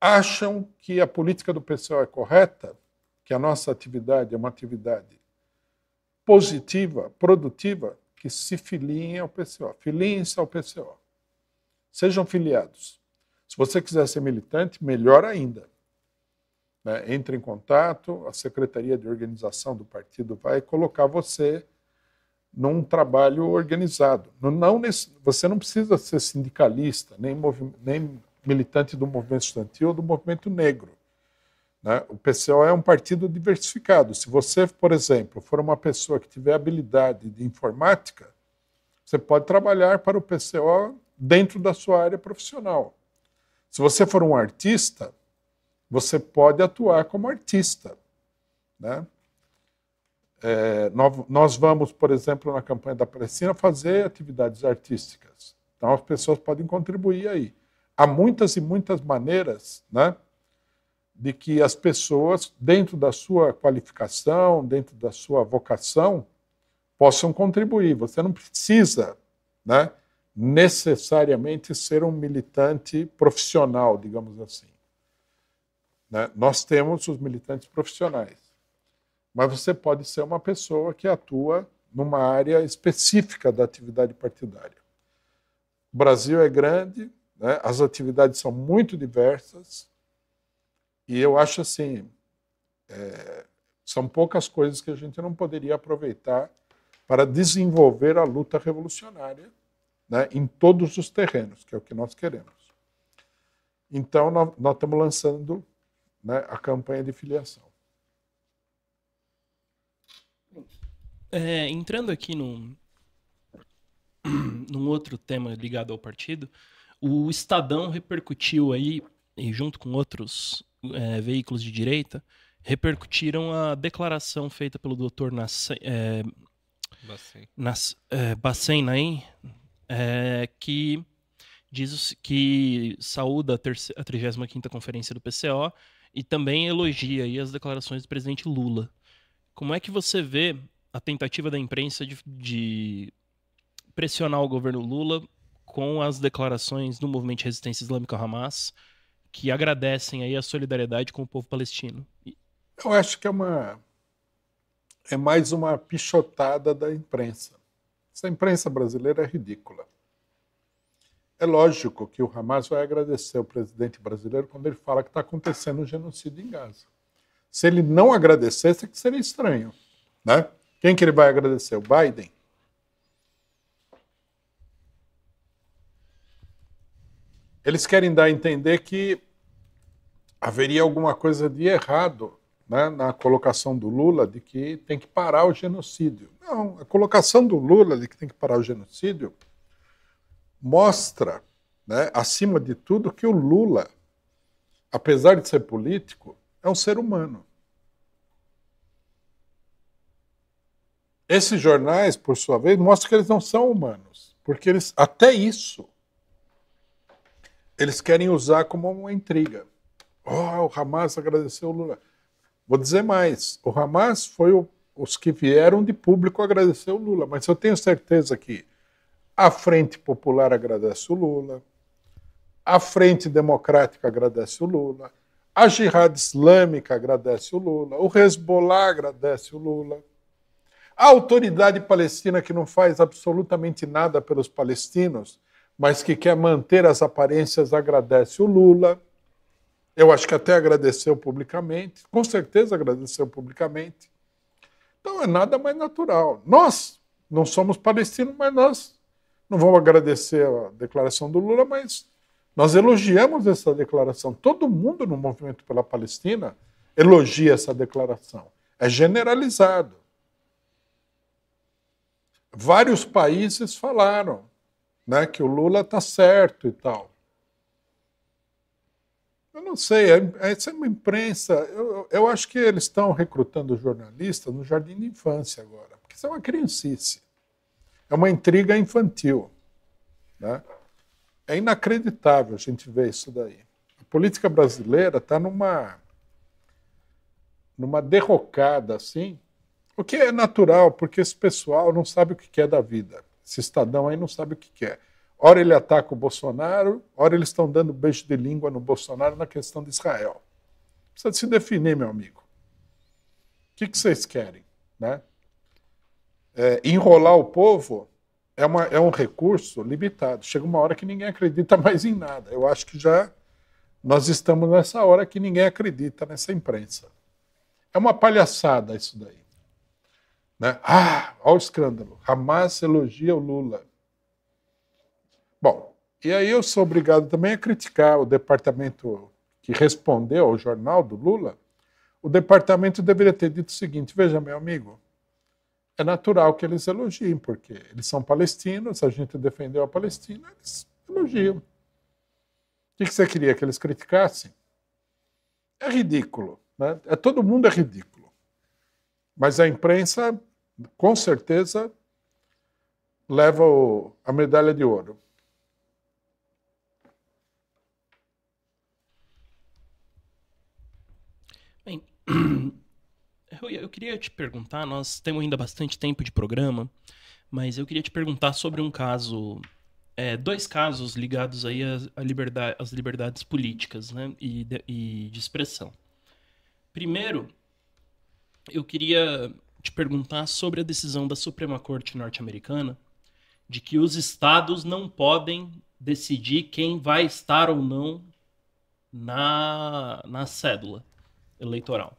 acham que a política do PCO é correta, que a nossa atividade é uma atividade positiva, produtiva, que se filiem ao PCO. Filiem-se ao PCO. Sejam filiados. Se você quiser ser militante, melhor ainda. Né? Entre em contato, a Secretaria de Organização do partido vai colocar você num trabalho organizado. Não, você não precisa ser sindicalista, nem, nem militante do movimento estudantil ou do movimento negro. Né? O PCO é um partido diversificado. Se você, por exemplo, for uma pessoa que tiver habilidade de informática, você pode trabalhar para o PCO dentro da sua área profissional. Se você for um artista, você pode atuar como artista. Né? É, nós vamos, por exemplo, na campanha da Palestina, fazer atividades artísticas. Então as pessoas podem contribuir aí. Há muitas e muitas maneiras, né? de que as pessoas, dentro da sua qualificação, dentro da sua vocação, possam contribuir. Você não precisa né, necessariamente ser um militante profissional, digamos assim. Né? Nós temos os militantes profissionais, mas você pode ser uma pessoa que atua numa área específica da atividade partidária. O Brasil é grande, né? as atividades são muito diversas, e eu acho assim, é, são poucas coisas que a gente não poderia aproveitar para desenvolver a luta revolucionária né, em todos os terrenos, que é o que nós queremos. Então, nós, nós estamos lançando né, a campanha de filiação. É, entrando aqui num, *clears throat* num outro tema ligado ao partido, o Estadão repercutiu aí, e junto com outros é, veículos de direita repercutiram a declaração feita pelo Dr. Nassim, é, Nas, é, Bassem Naim, é, que diz que saúda a, a 35ª Conferência do PCO e também elogia as declarações do presidente Lula. Como é que você vê a tentativa da imprensa de, de pressionar o governo Lula com as declarações do movimento de resistência islâmica Hamas que agradecem aí a solidariedade com o povo palestino. Eu acho que é uma é mais uma pichotada da imprensa. Essa imprensa brasileira é ridícula. É lógico que o Hamas vai agradecer o presidente brasileiro quando ele fala que está acontecendo um genocídio em Gaza. Se ele não agradecesse, é que seria estranho. Né? Quem que ele vai agradecer? O Biden? Eles querem dar a entender que haveria alguma coisa de errado né, na colocação do Lula de que tem que parar o genocídio. Não, a colocação do Lula de que tem que parar o genocídio mostra, né, acima de tudo, que o Lula, apesar de ser político, é um ser humano. Esses jornais, por sua vez, mostram que eles não são humanos, porque eles até isso eles querem usar como uma intriga. Oh, o Hamas agradeceu o Lula. Vou dizer mais: o Hamas foi o, os que vieram de público agradecer o Lula, mas eu tenho certeza que a Frente Popular agradece o Lula, a Frente Democrática agradece o Lula, a Jihad Islâmica agradece o Lula, o Hezbollah agradece o Lula. A autoridade palestina, que não faz absolutamente nada pelos palestinos, mas que quer manter as aparências, agradece o Lula. Eu acho que até agradeceu publicamente, com certeza agradeceu publicamente. Então é nada mais natural. Nós não somos palestinos, mas nós não vamos agradecer a declaração do Lula, mas nós elogiamos essa declaração. Todo mundo no movimento pela Palestina elogia essa declaração. É generalizado. vários países falaram né, que o Lula está certo e tal. Eu não sei, essa é uma imprensa. Eu, eu acho que eles estão recrutando jornalistas no jardim de infância agora, porque isso é uma criancice. É uma intriga infantil. Né? É inacreditável a gente ver isso daí. A política brasileira está numa, numa derrocada assim, o que é natural, porque esse pessoal não sabe o que quer da vida. Esse cidadão aí não sabe o que quer. Ora ele ataca o Bolsonaro, ora eles estão dando beijo de língua no Bolsonaro na questão de Israel. Precisa se definir, meu amigo. O que, que vocês querem? Né? É, enrolar o povo é, uma, é um recurso limitado. Chega uma hora que ninguém acredita mais em nada. Eu acho que já nós estamos nessa hora que ninguém acredita nessa imprensa. É uma palhaçada isso daí. Né? Ah, olha o escândalo. Hamas elogia o Lula. Bom, e aí eu sou obrigado também a criticar o departamento que respondeu ao jornal do Lula. O departamento deveria ter dito o seguinte: veja, meu amigo, é natural que eles elogiem, porque eles são palestinos, a gente defendeu a Palestina, eles elogiam. O que você queria que eles criticassem? É ridículo. Né? É, todo mundo é ridículo. Mas a imprensa, com certeza, leva o, a medalha de ouro. Bem, *clears throat* eu, eu queria te perguntar, nós temos ainda bastante tempo de programa, mas eu queria te perguntar sobre um caso, é, dois casos ligados aí às, liberdade, liberdades políticas né, e, de, e de expressão. Primeiro, eu queria te perguntar sobre a decisão da Suprema Corte norte-americana de que os estados não podem decidir quem vai estar ou não na, na cédula eleitoral.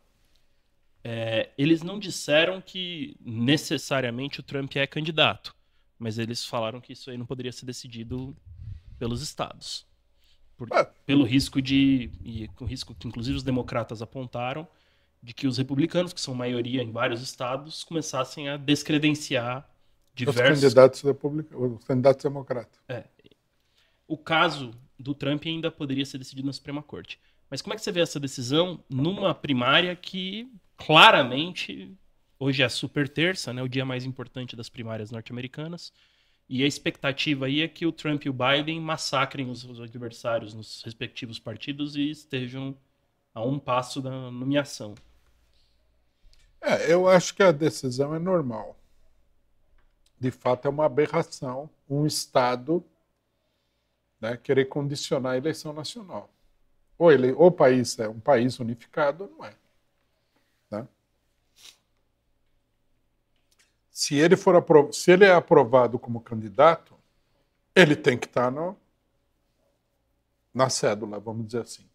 É, eles não disseram que necessariamente o Trump é candidato, mas eles falaram que isso aí não poderia ser decidido pelos estados. Por, ah. Pelo risco de. E com risco que inclusive os democratas apontaram, de que os republicanos, que são maioria em vários estados, começassem a descredenciar diversos. Os candidatos, republicanos, os candidatos democratas. É. O caso do Trump ainda poderia ser decidido na Suprema Corte. Mas como é que você vê essa decisão numa primária que claramente hoje é a super terça, né, o dia mais importante das primárias norte-americanas? E a expectativa aí é que o Trump e o Biden massacrem os, os adversários nos respectivos partidos e estejam a um passo da nomeação. É, eu acho que a decisão é normal. De fato, é uma aberração um Estado né, querer condicionar a eleição nacional. Ou, ele, o país é um país unificado, ou não é. se ele for se ele é aprovado como candidato, ele tem que estar no, na cédula, vamos dizer assim.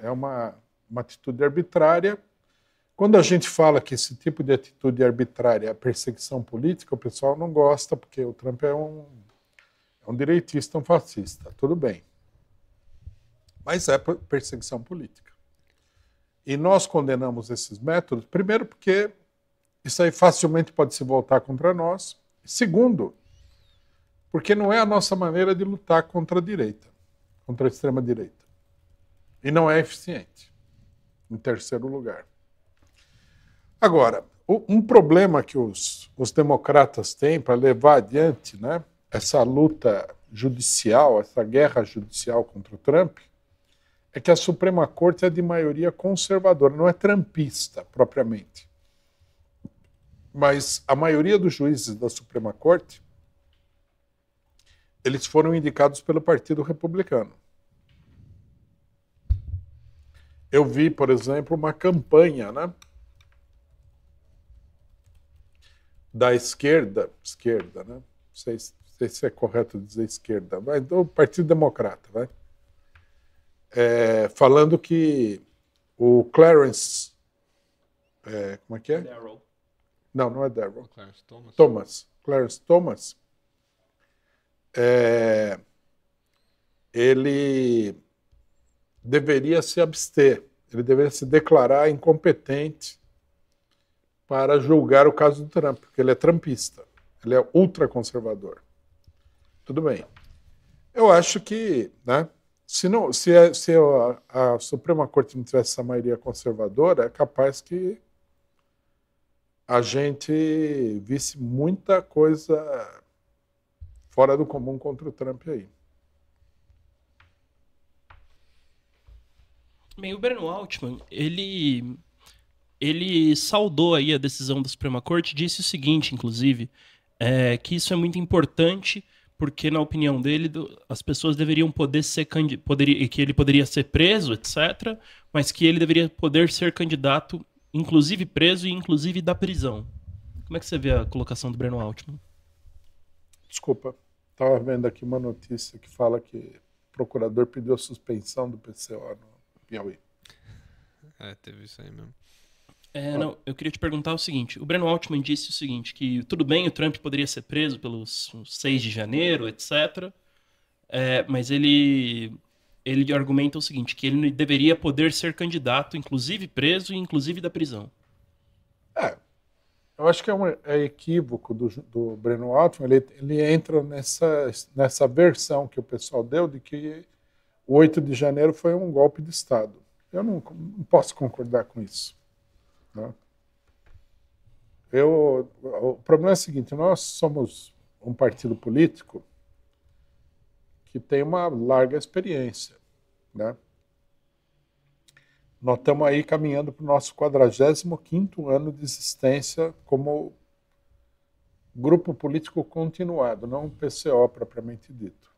É uma, uma atitude arbitrária. Quando a gente fala que esse tipo de atitude arbitrária é perseguição política, o pessoal não gosta, porque o Trump é um, é um direitista, um fascista. Tudo bem. Mas é perseguição política. E nós condenamos esses métodos, primeiro porque isso aí facilmente pode se voltar contra nós. Segundo, porque não é a nossa maneira de lutar contra a direita, contra a extrema-direita. E não é eficiente. Em terceiro lugar. Agora, um problema que os, os democratas têm para levar adiante né, essa luta judicial, essa guerra judicial contra o Trump, é que a Suprema Corte é de maioria conservadora, não é trumpista propriamente mas a maioria dos juízes da Suprema Corte eles foram indicados pelo Partido Republicano. Eu vi, por exemplo, uma campanha, né, da esquerda, esquerda, né? Não sei, sei se é correto dizer esquerda, mas do Partido Democrata, vai, é, falando que o Clarence, é, como é que é? Darryl. Não, não é Darrell. Clarence Thomas. Thomas. Clarence Thomas. É, ele deveria se abster, ele deveria se declarar incompetente para julgar o caso do Trump, porque ele é trumpista, ele é ultraconservador. Tudo bem. Eu acho que, né, se, não, se, a, se a, a Suprema Corte não tivesse essa maioria conservadora, é capaz que a gente visse muita coisa fora do comum contra o Trump aí. Bem, o Breno Altman, ele ele saudou aí a decisão da Suprema Corte, disse o seguinte, inclusive, é, que isso é muito importante porque na opinião dele as pessoas deveriam poder ser poderia, que ele poderia ser preso, etc, mas que ele deveria poder ser candidato, inclusive preso e inclusive da prisão. Como é que você vê a colocação do Breno Altman? Desculpa, estava vendo aqui uma notícia que fala que o procurador pediu a suspensão do PCO no Piauí. É, teve isso aí mesmo. É, não, eu queria te perguntar o seguinte: o Breno Altman disse o seguinte, que tudo bem, o Trump poderia ser preso pelos 6 de janeiro, etc. É, mas ele, ele argumenta o seguinte: que ele deveria poder ser candidato, inclusive preso e inclusive da prisão. É, eu acho que é um é equívoco do, do Breno Altman, ele, ele entra nessa, nessa versão que o pessoal deu de que o 8 de janeiro foi um golpe de Estado. Eu não, não posso concordar com isso. Né? Eu, o problema é o seguinte: nós somos um partido político que tem uma larga experiência. Né? Nós estamos aí caminhando para o nosso 45 ano de existência como grupo político continuado, não um PCO propriamente dito.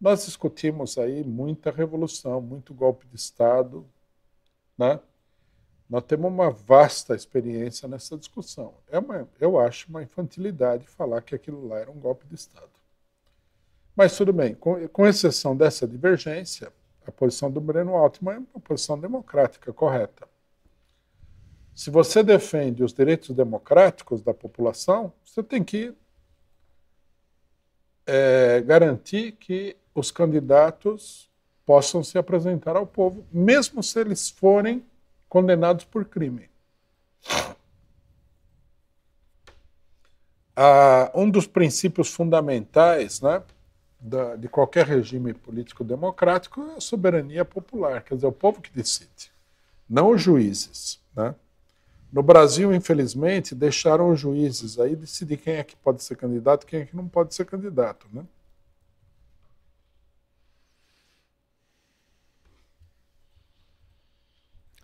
Nós discutimos aí muita revolução, muito golpe de Estado, né? Nós temos uma vasta experiência nessa discussão. É uma, eu acho uma infantilidade falar que aquilo lá era um golpe de Estado. Mas tudo bem, com, com exceção dessa divergência, a posição do Breno Altman é uma posição democrática correta. Se você defende os direitos democráticos da população, você tem que é, garantir que os candidatos possam se apresentar ao povo, mesmo se eles forem condenados por crime. Ah, um dos princípios fundamentais né, da, de qualquer regime político democrático é a soberania popular, quer dizer, o povo que decide, não os juízes. Né? No Brasil, infelizmente, deixaram os juízes aí decidir quem é que pode ser candidato e quem é que não pode ser candidato. Né?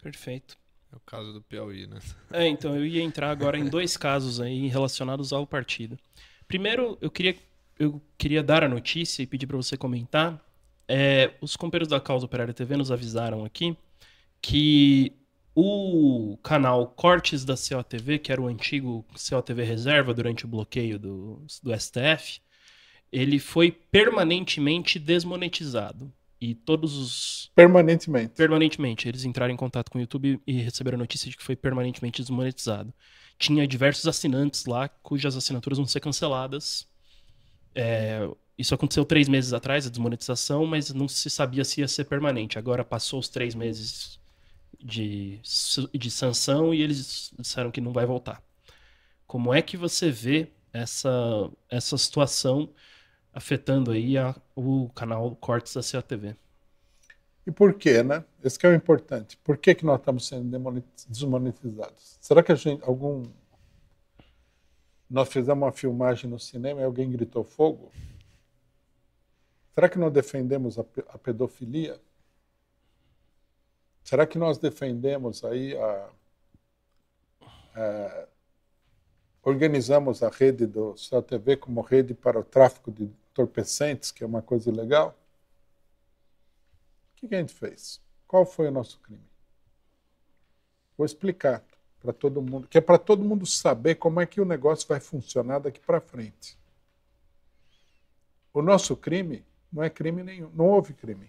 Perfeito. É o caso do Piauí, né? É, então eu ia entrar agora em dois casos aí relacionados ao partido. Primeiro, eu queria, eu queria dar a notícia e pedir para você comentar. É, os companheiros da Causa Operária TV nos avisaram aqui que o canal Cortes da COTV, que era o antigo COTV Reserva durante o bloqueio do, do STF, ele foi permanentemente desmonetizado. E todos os. Permanentemente. Permanentemente. Eles entraram em contato com o YouTube e receberam a notícia de que foi permanentemente desmonetizado. Tinha diversos assinantes lá cujas assinaturas vão ser canceladas. É, isso aconteceu três meses atrás, a desmonetização, mas não se sabia se ia ser permanente. Agora passou os três meses de, de sanção e eles disseram que não vai voltar. Como é que você vê essa, essa situação afetando aí a, o canal Cortes da CATV. E por quê, né? Esse que é o importante. Por que, que nós estamos sendo desmonetizados? Será que a gente, algum... Nós fizemos uma filmagem no cinema e alguém gritou fogo? Será que nós defendemos a, a pedofilia? Será que nós defendemos aí a, a organizamos a rede do CELTV como rede para o tráfico de entorpecentes, que é uma coisa ilegal. O que a gente fez? Qual foi o nosso crime? Vou explicar para todo mundo, que é para todo mundo saber como é que o negócio vai funcionar daqui para frente. O nosso crime não é crime nenhum, não houve crime.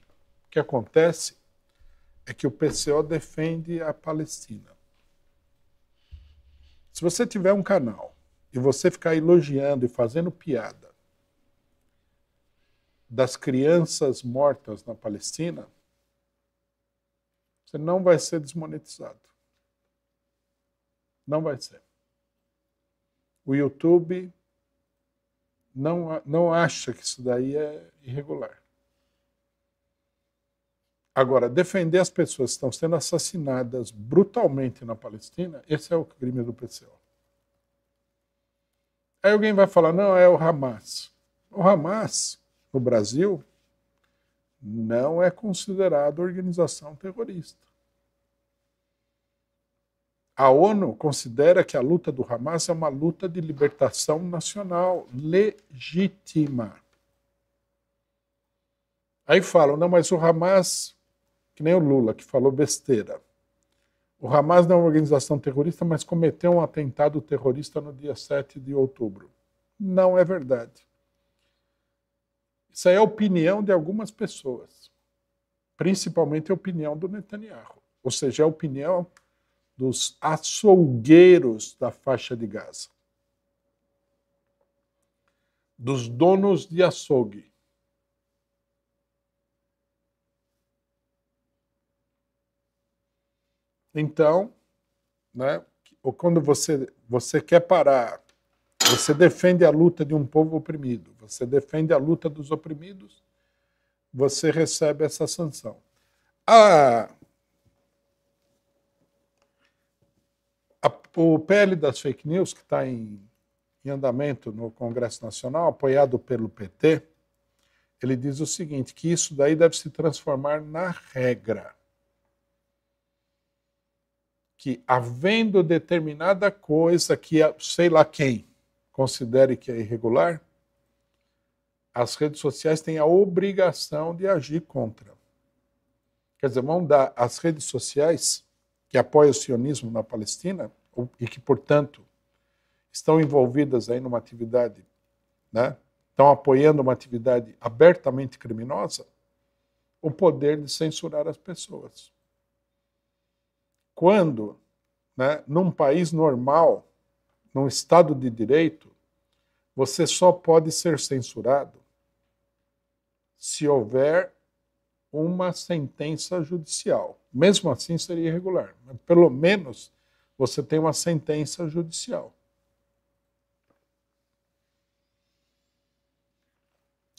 O que acontece é que o PCO defende a Palestina. Se você tiver um canal e você ficar elogiando e fazendo piada das crianças mortas na Palestina, você não vai ser desmonetizado. Não vai ser. O YouTube não, não acha que isso daí é irregular. Agora, defender as pessoas que estão sendo assassinadas brutalmente na Palestina, esse é o crime do PCO. Aí alguém vai falar, não, é o Hamas. O Hamas, no Brasil, não é considerado organização terrorista. A ONU considera que a luta do Hamas é uma luta de libertação nacional legítima. Aí falam, não, mas o Hamas, que nem o Lula, que falou besteira. O Hamas não é uma organização terrorista, mas cometeu um atentado terrorista no dia 7 de outubro. Não é verdade. Isso é a opinião de algumas pessoas, principalmente a opinião do Netanyahu, ou seja, a opinião dos açougueiros da faixa de Gaza, dos donos de açougue. Então, né, quando você, você quer parar você defende a luta de um povo oprimido, você defende a luta dos oprimidos, você recebe essa sanção. A, a, o PL das fake news, que está em, em andamento no Congresso Nacional, apoiado pelo PT, ele diz o seguinte: que isso daí deve se transformar na regra. Que havendo determinada coisa que sei lá quem considere que é irregular, as redes sociais têm a obrigação de agir contra. Quer dizer, vão dar as redes sociais que apoiam o sionismo na Palestina e que, portanto, estão envolvidas aí numa atividade, né? estão apoiando uma atividade abertamente criminosa, o poder de censurar as pessoas. Quando, né, num país normal, num Estado de Direito, você só pode ser censurado se houver uma sentença judicial. Mesmo assim, seria irregular. Mas pelo menos você tem uma sentença judicial.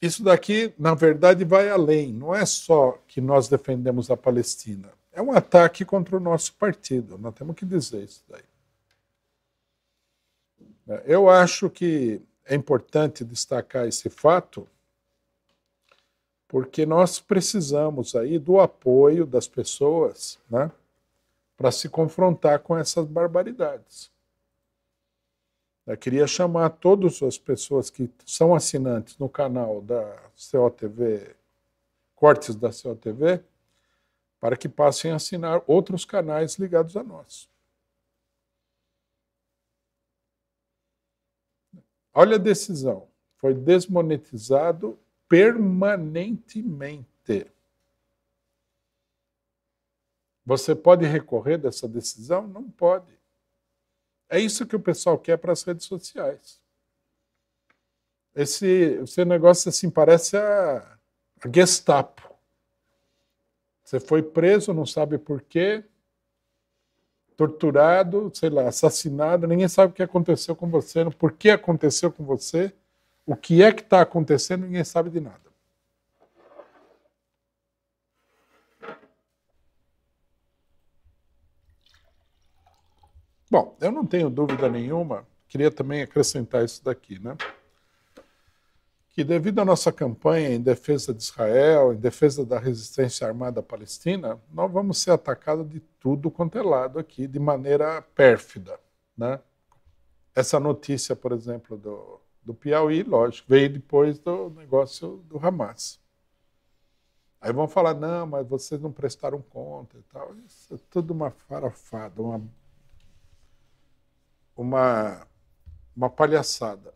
Isso daqui, na verdade, vai além. Não é só que nós defendemos a Palestina. É um ataque contra o nosso partido. Nós temos que dizer isso daí. Eu acho que é importante destacar esse fato, porque nós precisamos aí do apoio das pessoas, né, para se confrontar com essas barbaridades. Eu queria chamar todas as pessoas que são assinantes no canal da COTV, Cortes da COTV, para que passem a assinar outros canais ligados a nós. Olha a decisão. Foi desmonetizado permanentemente. Você pode recorrer dessa decisão? Não pode. É isso que o pessoal quer para as redes sociais. Esse, esse negócio assim parece a, a Gestapo. Você foi preso, não sabe por quê, torturado, sei lá, assassinado, ninguém sabe o que aconteceu com você, por que aconteceu com você, o que é que está acontecendo, ninguém sabe de nada. Bom, eu não tenho dúvida nenhuma, queria também acrescentar isso daqui, né? Que devido à nossa campanha em defesa de Israel, em defesa da resistência armada palestina, nós vamos ser atacados de tudo quanto é lado aqui, de maneira pérfida, né? Essa notícia, por exemplo, do, do Piauí, lógico, veio depois do negócio do Hamas. Aí vão falar, não, mas vocês não prestaram conta e tal. Isso é tudo uma farofada, uma uma, uma palhaçada.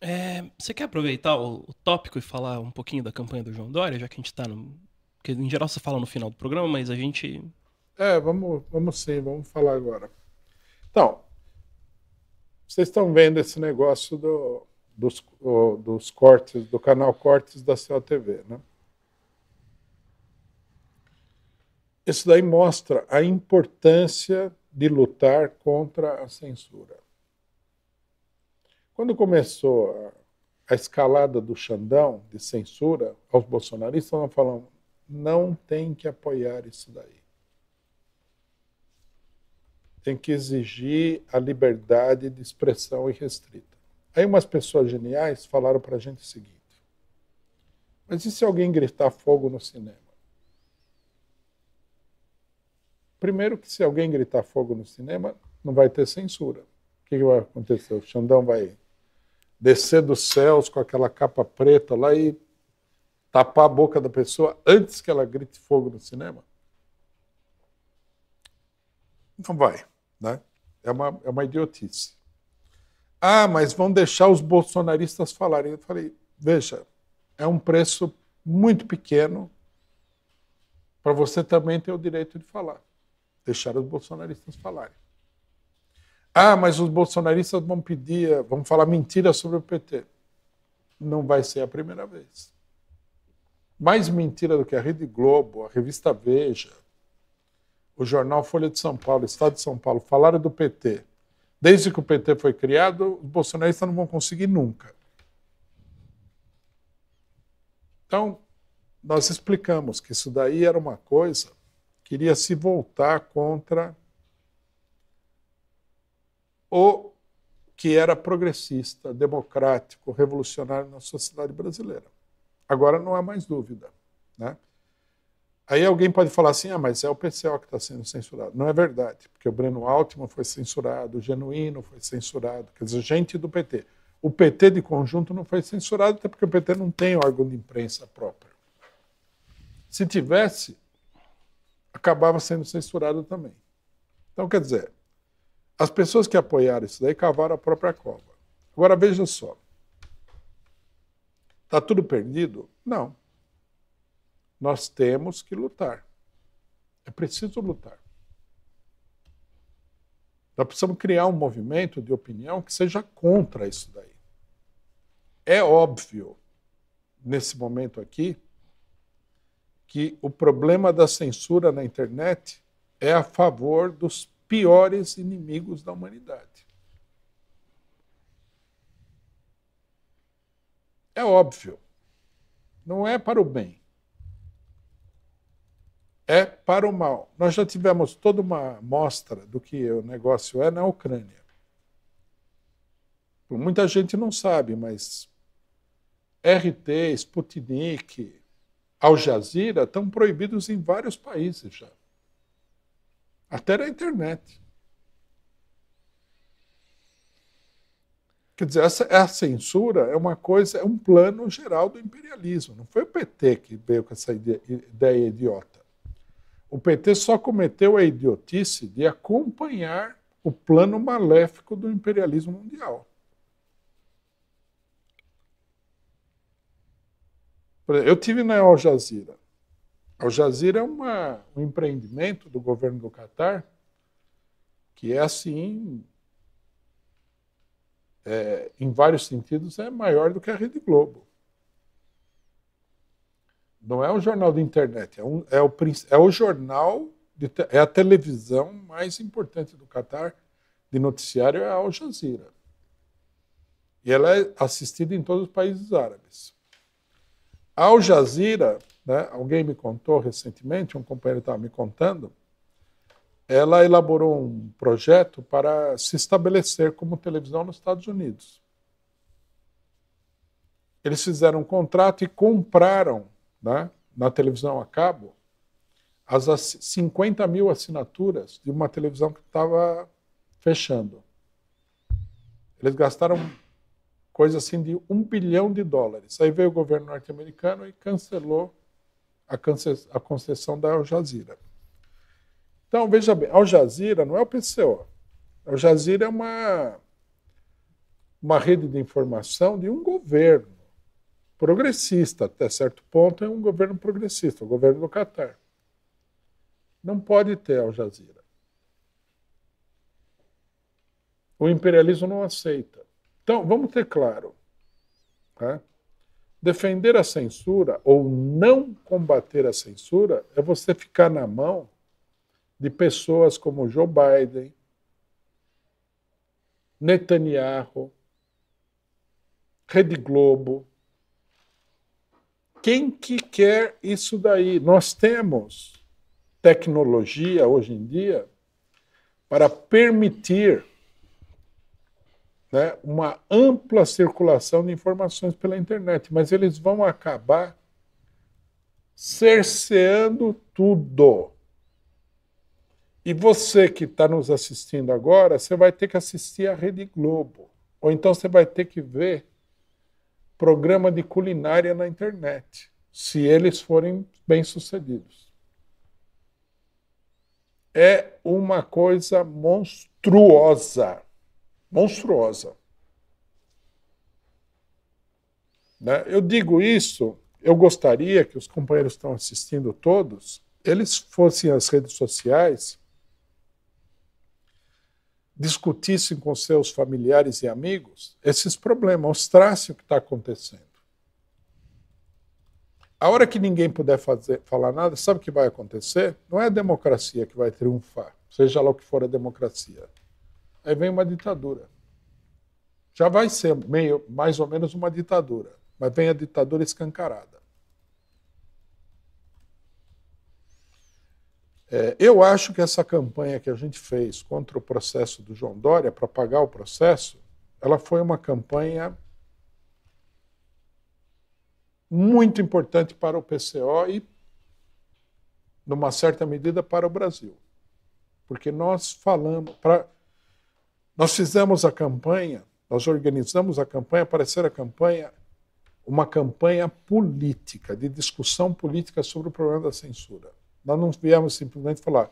É, você quer aproveitar o, o, tópico e falar um pouquinho da campanha do João Dória, já que a gente tá no. Porque em geral você fala no final do programa, mas a gente. É, vamos, vamos sim, vamos falar agora. Então, vocês estão vendo esse negócio do, dos, o, dos cortes, do canal Cortes da COTV, né? Isso daí mostra a importância de lutar contra a censura. Quando começou a, escalada do Xandão de censura aos bolsonaristas, nós falamos, não tem que apoiar isso daí. Tem que exigir a liberdade de expressão irrestrita. Aí umas pessoas geniais falaram para a gente o seguinte, mas e se alguém gritar fogo no cinema? Primeiro que se alguém gritar fogo no cinema, não vai ter censura. O que vai acontecer? O Xandão vai descer dos céus com aquela capa preta lá e tapar a boca da pessoa antes que ela grite fogo no cinema? Não vai, né? É uma, é uma idiotice. Ah, mas vão deixar os bolsonaristas falarem. Eu falei, veja, é um preço muito pequeno para você também ter o direito de falar deixar os bolsonaristas falarem. Ah, mas os bolsonaristas vão pedir, vão falar mentira sobre o PT. Não vai ser a primeira vez. Mais mentira do que a Rede Globo, a revista Veja, o jornal Folha de São Paulo, Estado de São Paulo, falaram do PT. Desde que o PT foi criado, os bolsonaristas não vão conseguir nunca. Então, nós explicamos que isso daí era uma coisa queria se voltar contra o que era progressista, democrático, revolucionário na sociedade brasileira. Agora não há mais dúvida. Né? Aí alguém pode falar assim, ah, mas é o PCO que está sendo censurado. Não é verdade, porque o Breno Altman foi censurado, o Genuíno foi censurado, quer dizer, gente do PT. O PT de conjunto não foi censurado, até porque o PT não tem órgão de imprensa próprio. Se tivesse, acabava sendo censurado também. Então, quer dizer, as pessoas que apoiaram isso daí cavaram a própria cova. Agora veja só. Está tudo perdido? Não. Nós temos que lutar. É preciso lutar. Nós precisamos criar um movimento de opinião que seja contra isso daí. É óbvio, nesse momento aqui, que o problema da censura na internet é a favor dos piores inimigos da humanidade. É óbvio. Não é para o bem. É para o mal. Nós já tivemos toda uma mostra do que o negócio é na Ucrânia. Muita gente não sabe, mas RT, Sputnik, Al Jazeera estão proibidos em vários países já. Até na internet. Quer dizer, essa, a censura é uma coisa, é um plano geral do imperialismo. Não foi o PT que veio com essa ideia, ideia idiota. O PT só cometeu a idiotice de acompanhar o plano maléfico do imperialismo mundial. Eu tive na Al Jazeera. Al Jazeera é uma, um empreendimento do governo do Catar que é assim, é, em vários sentidos, é maior do que a Rede Globo. Não é um jornal de internet, é, um, é, o, é o jornal, de, é a televisão mais importante do Catar de noticiário, é a Al Jazeera. E ela é assistida em todos os países árabes. Al Jazeera, né, alguém me contou recentemente, um companheiro estava me contando, ela elaborou um projeto para se estabelecer como televisão nos Estados Unidos. Eles fizeram um contrato e compraram né, na televisão a cabo as 50 mil assinaturas de uma televisão que estava fechando. Eles gastaram coisa assim de um bilhão de dólares. Aí veio o governo norte-americano e cancelou a concessão da Al Jazeera. Então, veja bem, Al Jazeera não é o PCO. Al Jazeera é uma, uma rede de informação de um governo progressista, até certo ponto é um governo progressista, o governo do Catar. Não pode ter Al Jazeera. O imperialismo não aceita. Então, vamos ter claro. Tá? Defender a censura ou não combater a censura é você ficar na mão de pessoas como Joe Biden, Netanyahu, Rede Globo. Quem que quer isso daí? Nós temos tecnologia hoje em dia para permitir né, uma ampla circulação de informações pela internet, mas eles vão acabar cerceando tudo. E você que está nos assistindo agora, você vai ter que assistir a Rede Globo. Ou então você vai ter que ver programa de culinária na internet, se eles forem bem-sucedidos. É uma coisa monstruosa monstruosa. Né? Eu digo isso, eu gostaria que os companheiros que estão assistindo todos, eles fossem às redes sociais, discutissem com seus familiares e amigos esses problemas, mostrassem o que está acontecendo. A hora que ninguém puder fazer, falar nada, sabe o que vai acontecer? Não é a democracia que vai triunfar, seja lá o que for a democracia aí vem uma ditadura. Já vai ser meio, mais ou menos uma ditadura, mas vem a ditadura escancarada. É, eu acho que essa campanha que a gente fez contra o processo do João Dória, para pagar o processo, ela foi uma campanha muito importante para o PCO e, numa certa medida, para o Brasil. Porque nós falamos. Nós fizemos a campanha, nós organizamos a campanha para ser a campanha uma campanha política, de discussão política sobre o problema da censura. Nós não viemos simplesmente falar,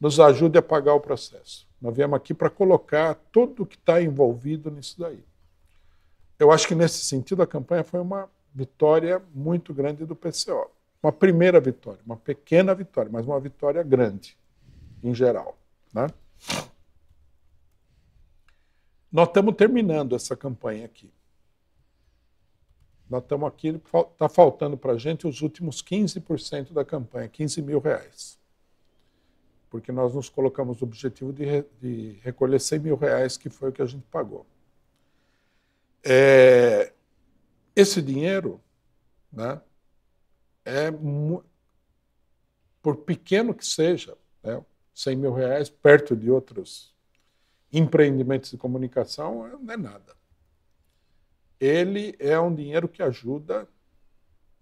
nos ajude a pagar o processo. Nós viemos aqui para colocar tudo o que está envolvido nisso daí. Eu acho que nesse sentido a campanha foi uma vitória muito grande do PCO. Uma primeira vitória, uma pequena vitória, mas uma vitória grande, em geral. Né? Nós estamos terminando essa campanha aqui. Nós estamos aqui, está faltando para a gente os últimos 15% da campanha, 15 mil reais. Porque nós nos colocamos o objetivo de, de recolher 100 mil reais, que foi o que a gente pagou. É, esse dinheiro, né, é, por pequeno que seja, né, 100 mil reais, perto de outros empreendimentos de comunicação não é nada. Ele é um dinheiro que ajuda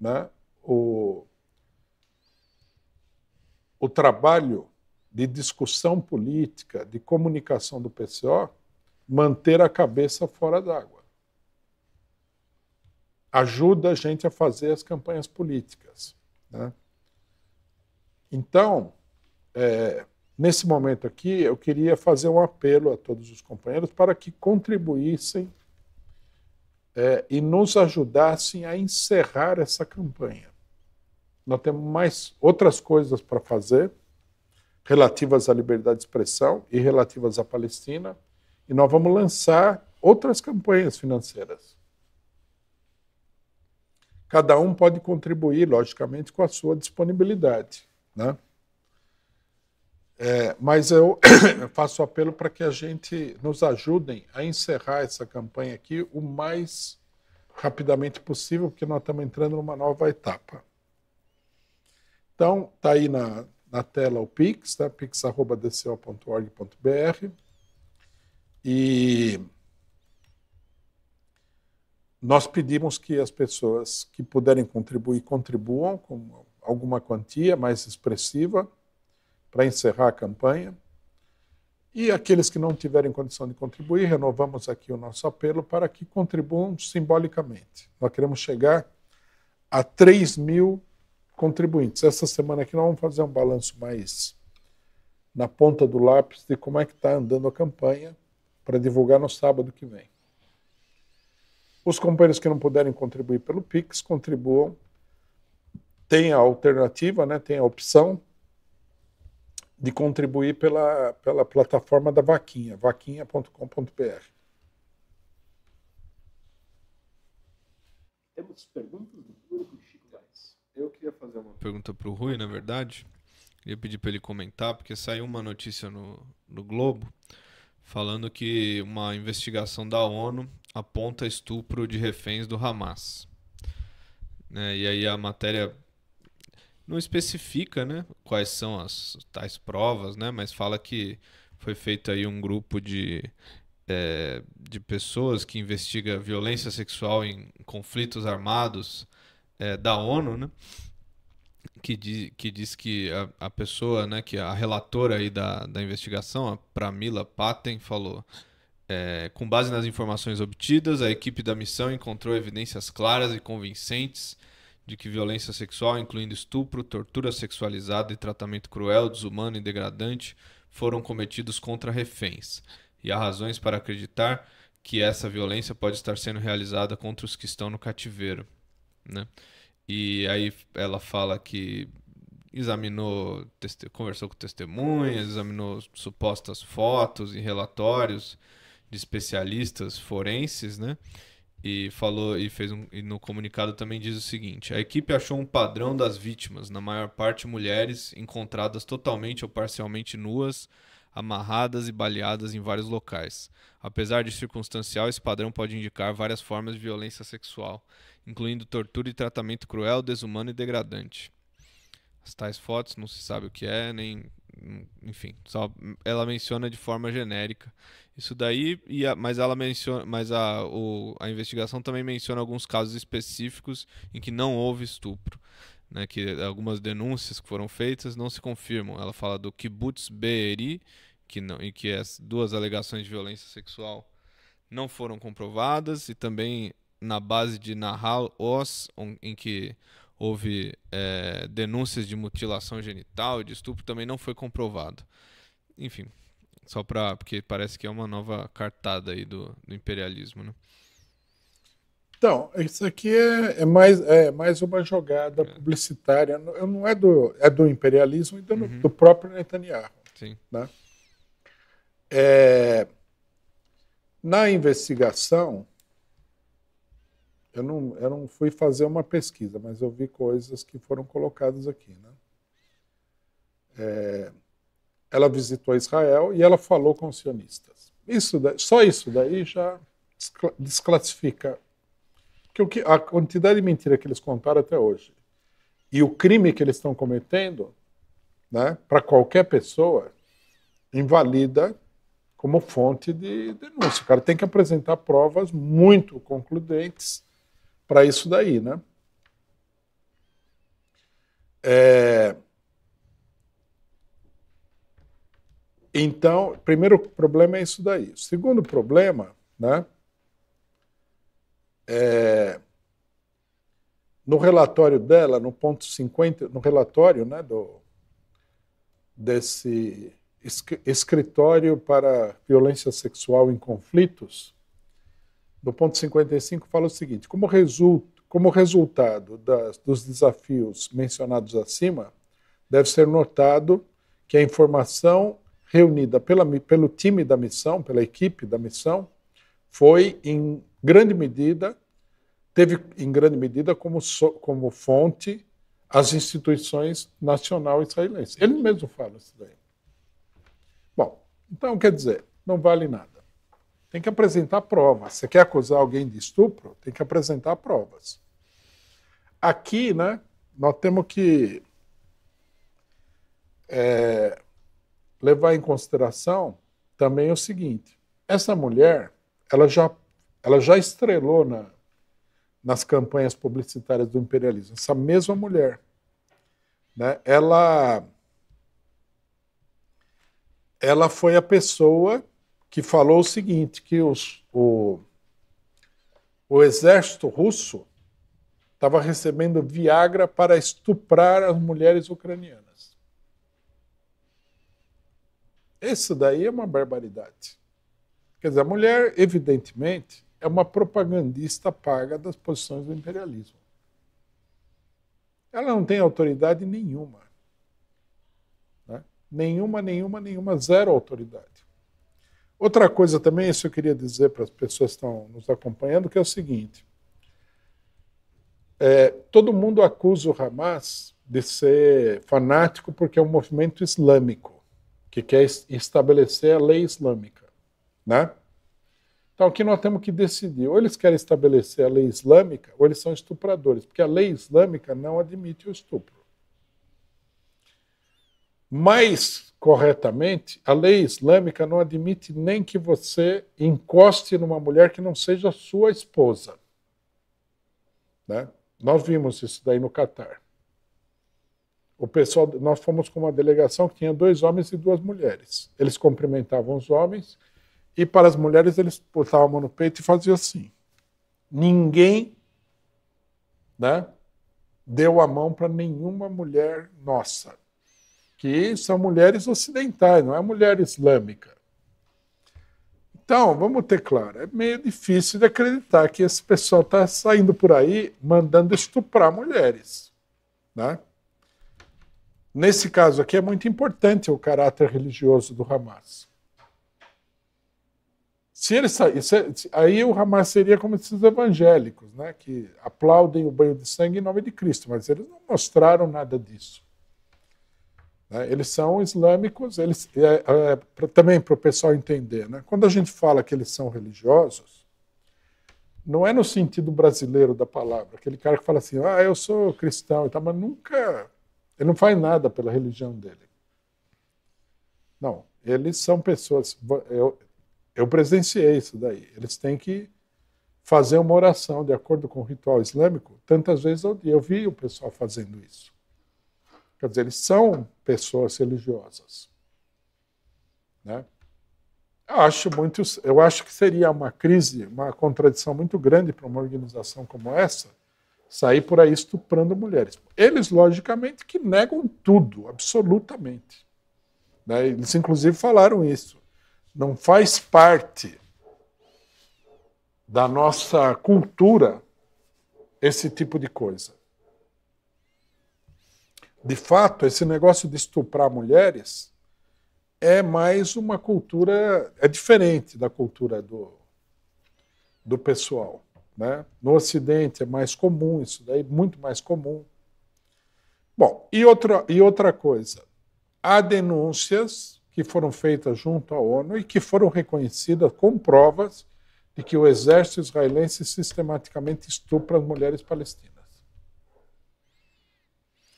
né, o, o trabalho de discussão política, de comunicação do PCO, manter a cabeça fora d'água. Ajuda a gente a fazer as campanhas políticas. Né? Então, é, Nesse momento aqui, eu queria fazer um apelo a todos os companheiros para que contribuíssem é, e nos ajudassem a encerrar essa campanha. Nós temos mais outras coisas para fazer relativas à liberdade de expressão e relativas à Palestina, e nós vamos lançar outras campanhas financeiras. Cada um pode contribuir, logicamente, com a sua disponibilidade. Né? É, mas eu *coughs* faço apelo para que a gente nos ajudem a encerrar essa campanha aqui o mais rapidamente possível, porque nós estamos entrando numa nova etapa. Então, está aí na, na tela o Pix, tá? pix.dco.org.br. E nós pedimos que as pessoas que puderem contribuir, contribuam com alguma quantia mais expressiva para encerrar a campanha. E aqueles que não tiverem condição de contribuir, renovamos aqui o nosso apelo para que contribuam simbolicamente. Nós queremos chegar a 3 mil contribuintes. Essa semana aqui nós vamos fazer um balanço mais na ponta do lápis de como é que está andando a campanha para divulgar no sábado que vem. Os companheiros que não puderem contribuir pelo Pix, contribuam. Tem a alternativa, né? tem a opção de contribuir pela, pela plataforma da Vaquinha, vaquinha.com.br. Temos as perguntas do público, Chico Vaz. Eu queria fazer uma pergunta para o Rui, na verdade. Queria pedir para ele comentar, porque saiu uma notícia no, no Globo falando que uma investigação da ONU aponta estupro de reféns do Hamas. Né? E aí a matéria não especifica né, quais são as tais provas, né, mas fala que foi feito aí um grupo de, é, de pessoas que investiga violência sexual em conflitos armados é, da ONU, né, que, di, que diz que a, a, pessoa, né, que a relatora aí da, da investigação, a Pramila Patten, falou é, com base nas informações obtidas, a equipe da missão encontrou evidências claras e convincentes de que violência sexual, incluindo estupro, tortura sexualizada e tratamento cruel, desumano e degradante, foram cometidos contra reféns. E há razões para acreditar que essa violência pode estar sendo realizada contra os que estão no cativeiro. Né? E aí ela fala que examinou, conversou com testemunhas, examinou supostas fotos e relatórios de especialistas forenses, né? E falou e fez um, e no comunicado também diz o seguinte: a equipe achou um padrão das vítimas, na maior parte mulheres, encontradas totalmente ou parcialmente nuas, amarradas e baleadas em vários locais. Apesar de circunstancial, esse padrão pode indicar várias formas de violência sexual, incluindo tortura e tratamento cruel, desumano e degradante. As tais fotos não se sabe o que é, nem enfim, só ela menciona de forma genérica isso daí, a, mas ela menciona, mas a, o, a investigação também menciona alguns casos específicos em que não houve estupro. Né, que algumas denúncias que foram feitas não se confirmam. Ela fala do kibbutz Be'eri, que não, e que as duas alegações de violência sexual não foram comprovadas, e também na base de Nahal Oz, em que houve é, denúncias de mutilação genital e de estupro, também não foi comprovado. Enfim, só para porque parece que é uma nova cartada aí do, do imperialismo, né? Então, isso aqui é, é, mais, é mais uma jogada é. publicitária. Não é do, é do imperialismo e do, uhum. do próprio Netanyahu. Sim. Né? É, na investigação, eu não, eu não fui fazer uma pesquisa, mas eu vi coisas que foram colocadas aqui. Né? É, ela visitou Israel e ela falou com os sionistas. Isso, só isso daí já desclassifica que a quantidade de mentira que eles contaram até hoje e o crime que eles estão cometendo, né, para qualquer pessoa, invalida como fonte de denúncia. O cara tem que apresentar provas muito concludentes para isso daí, né? É, Então, primeiro problema é isso daí. Segundo problema, né, é, no relatório dela, no ponto 50, no relatório né, do, desse escritório para violência sexual em conflitos, no ponto 55 fala o seguinte: como, result, como resultado das, dos desafios mencionados acima, deve ser notado que a informação reunida pela, pelo time da missão, pela equipe da missão, foi em grande medida, teve em grande medida como, como fonte as instituições nacional israelenses. Ele mesmo fala isso daí. Bom, então quer dizer, não vale nada. Tem que apresentar provas. Você quer acusar alguém de estupro? Tem que apresentar provas. Aqui, né, nós temos que é, levar em consideração também o seguinte: essa mulher, ela já, ela já estrelou na, nas campanhas publicitárias do imperialismo. Essa mesma mulher, né? Ela, ela foi a pessoa que falou o seguinte: que os, o, o exército russo estava recebendo Viagra para estuprar as mulheres ucranianas. Isso daí é uma barbaridade. Quer dizer, a mulher, evidentemente, é uma propagandista paga das posições do imperialismo. Ela não tem autoridade nenhuma. Né? Nenhuma, nenhuma, nenhuma, zero autoridade. Outra coisa também, isso eu queria dizer para as pessoas que estão nos acompanhando, que é o seguinte. é, todo mundo acusa o Hamas de ser fanático porque é um movimento islâmico que quer estabelecer a lei islâmica, né? Então aqui nós temos que decidir, ou eles querem estabelecer a lei islâmica, ou eles são estupradores, porque a lei islâmica não admite o estupro. Mais corretamente, a lei islâmica não admite nem que você encoste numa mulher que não seja sua esposa. Né? Nós vimos isso daí no Catar. O pessoal, nós fomos com uma delegação que tinha dois homens e duas mulheres. Eles cumprimentavam os homens e para as mulheres eles botavam a mão no peito e faziam assim. Ninguém, né, deu a mão para nenhuma mulher nossa, que são mulheres ocidentais, não é mulher islâmica. Então, vamos ter claro, é meio difícil de acreditar que esse pessoal está saindo por aí mandando estuprar mulheres. Né? Nesse caso aqui é muito importante o caráter religioso do Hamas. Se ele saísse, aí o Hamas seria como esses evangélicos, né, que aplaudem o banho de sangue em nome de Cristo, mas eles não mostraram nada disso. Né? Eles são islâmicos, eles, é, é, pra, também para o pessoal entender. Né? Quando a gente fala que eles são religiosos, não é no sentido brasileiro da palavra, aquele cara que fala assim, ah, eu sou cristão, e tal, mas nunca, ele não faz nada pela religião dele. Não, eles são pessoas, eu, eu presenciei isso daí, eles têm que fazer uma oração de acordo com o ritual islâmico tantas vezes ao dia. Eu vi o pessoal fazendo isso. Quer dizer, eles são pessoas religiosas. Né? Eu acho muito, eu acho que seria uma crise, uma contradição muito grande para uma organização como essa sair por aí estuprando mulheres. Eles, logicamente, que negam tudo, absolutamente. Né? Eles, inclusive, falaram isso. Não faz parte da nossa cultura esse tipo de coisa de fato, esse negócio de estuprar mulheres é mais uma cultura, é diferente da cultura do, do pessoal. Né? No Ocidente é mais comum isso daí, muito mais comum. Bom, e outra, e outra coisa, há denúncias que foram feitas junto à ONU e que foram reconhecidas com provas de que o exército israelense sistematicamente estupra as mulheres palestinas.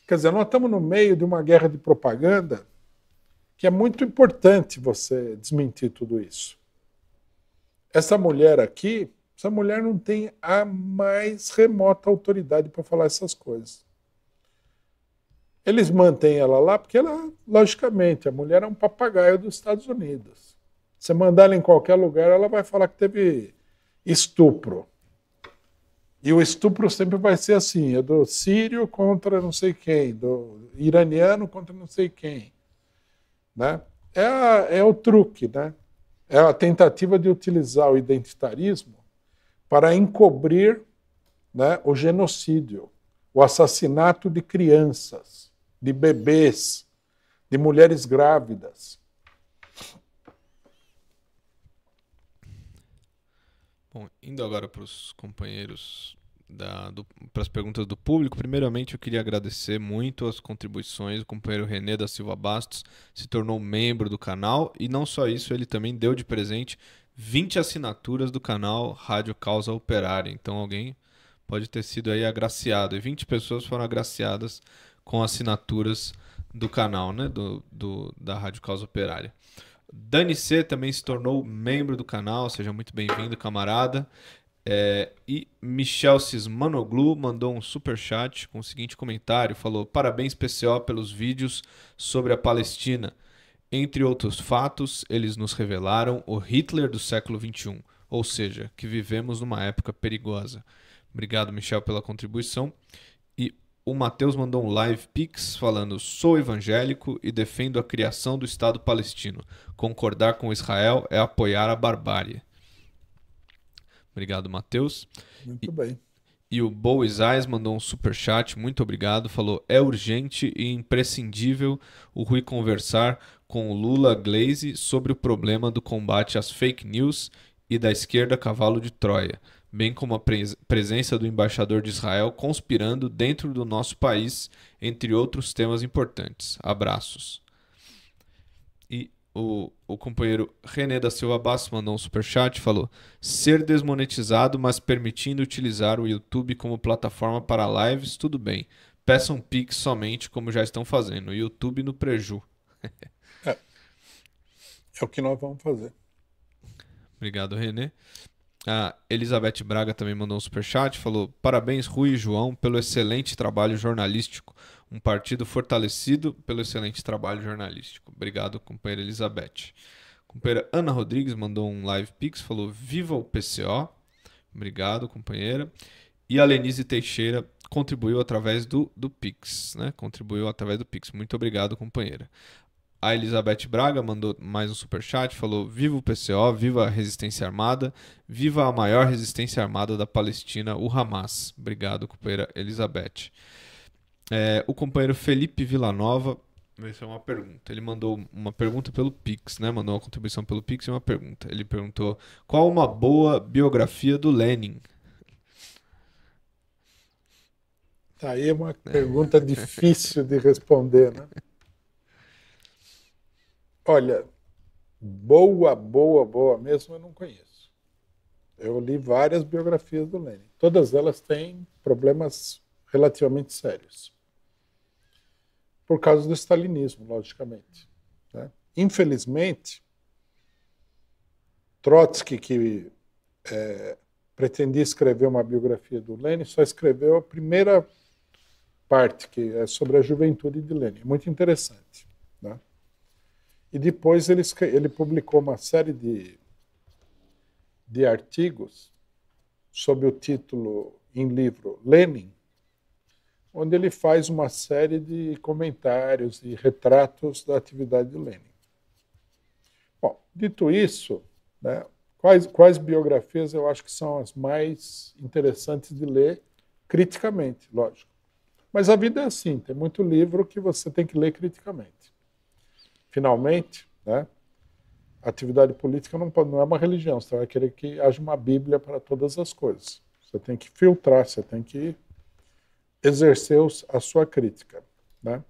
Quer dizer, nós estamos no meio de uma guerra de propaganda que é muito importante você desmentir tudo isso. Essa mulher aqui, essa mulher não tem a mais remota autoridade para falar essas coisas. Eles mantêm ela lá porque ela, logicamente, a mulher é um papagaio dos Estados Unidos. Você mandar ela em qualquer lugar, ela vai falar que teve estupro. E o estupro sempre vai ser assim: é do sírio contra não sei quem, do iraniano contra não sei quem. Né? É, a, é o truque, né? é a tentativa de utilizar o identitarismo para encobrir né, o genocídio, o assassinato de crianças, de bebês, de mulheres grávidas. Bom, indo agora para os companheiros para as perguntas do público, primeiramente eu queria agradecer muito as contribuições. O companheiro René da Silva Bastos se tornou membro do canal e não só isso, ele também deu de presente 20 assinaturas do canal Rádio Causa Operária. Então alguém pode ter sido aí agraciado. E 20 pessoas foram agraciadas com assinaturas do canal, né? Do, do, da Rádio Causa Operária. Dani C também se tornou membro do canal, seja muito bem-vindo, camarada. É, e Michel Cismanoglu mandou um super chat com o seguinte comentário: falou parabéns PCO pelos vídeos sobre a Palestina. Entre outros fatos, eles nos revelaram o Hitler do século XXI, ou seja, que vivemos numa época perigosa. Obrigado, Michel, pela contribuição. O Matheus mandou um live pix falando: sou evangélico e defendo a criação do Estado palestino. Concordar com Israel é apoiar a barbárie. Obrigado, Matheus. Muito e, bem. E o Bo Isais mandou um super chat, muito obrigado. Falou: é urgente e imprescindível o Rui conversar com o Lula Glaze sobre o problema do combate às fake news e da esquerda cavalo de Troia. Bem como a pres presença do embaixador de Israel conspirando dentro do nosso país, entre outros temas importantes. Abraços. E o, o companheiro René da Silva Basso mandou um superchat falou: ser desmonetizado, mas permitindo utilizar o YouTube como plataforma para lives, tudo bem. Peçam Pix somente como já estão fazendo. YouTube no preju. *laughs* é. é o que nós vamos fazer. Obrigado, René. A Elizabeth Braga também mandou um superchat, falou: Parabéns, Rui e João, pelo excelente trabalho jornalístico. Um partido fortalecido pelo excelente trabalho jornalístico. Obrigado, companheira Elizabeth. companheira Ana Rodrigues mandou um live pix, falou: Viva o PCO. Obrigado, companheira. E a Lenise Teixeira contribuiu através do, do Pix, né? Contribuiu através do Pix. Muito obrigado, companheira. A Elizabeth Braga mandou mais um super chat, falou: "Viva o PCO, viva a resistência armada, viva a maior resistência armada da Palestina, o Hamas". Obrigado, companheira Elizabeth. É, o companheiro Felipe Villanova, essa é uma pergunta. Ele mandou uma pergunta pelo Pix, né? Mandou uma contribuição pelo Pix e uma pergunta. Ele perguntou: "Qual uma boa biografia do Lenin?" Tá aí é uma pergunta difícil de responder, né? Olha, boa, boa, boa mesmo eu não conheço. Eu li várias biografias do Lenin. Todas elas têm problemas relativamente sérios. Por causa do stalinismo, logicamente. Né? Infelizmente, Trotsky, que é, pretendia escrever uma biografia do Lenin, só escreveu a primeira parte, que é sobre a juventude de Lenin. Muito interessante. Né? E depois ele, ele publicou uma série de, de artigos sob o título em livro Lenin, onde ele faz uma série de comentários e retratos da atividade de Lenin. Bom, dito isso, né, quais, quais biografias eu acho que são as mais interessantes de ler criticamente, lógico. Mas a vida é assim, tem muito livro que você tem que ler criticamente finalmente, né, atividade política não, pode, não é uma religião, você vai querer que haja uma Bíblia para todas as coisas. Você tem que filtrar, você tem que exercer a sua crítica. Né?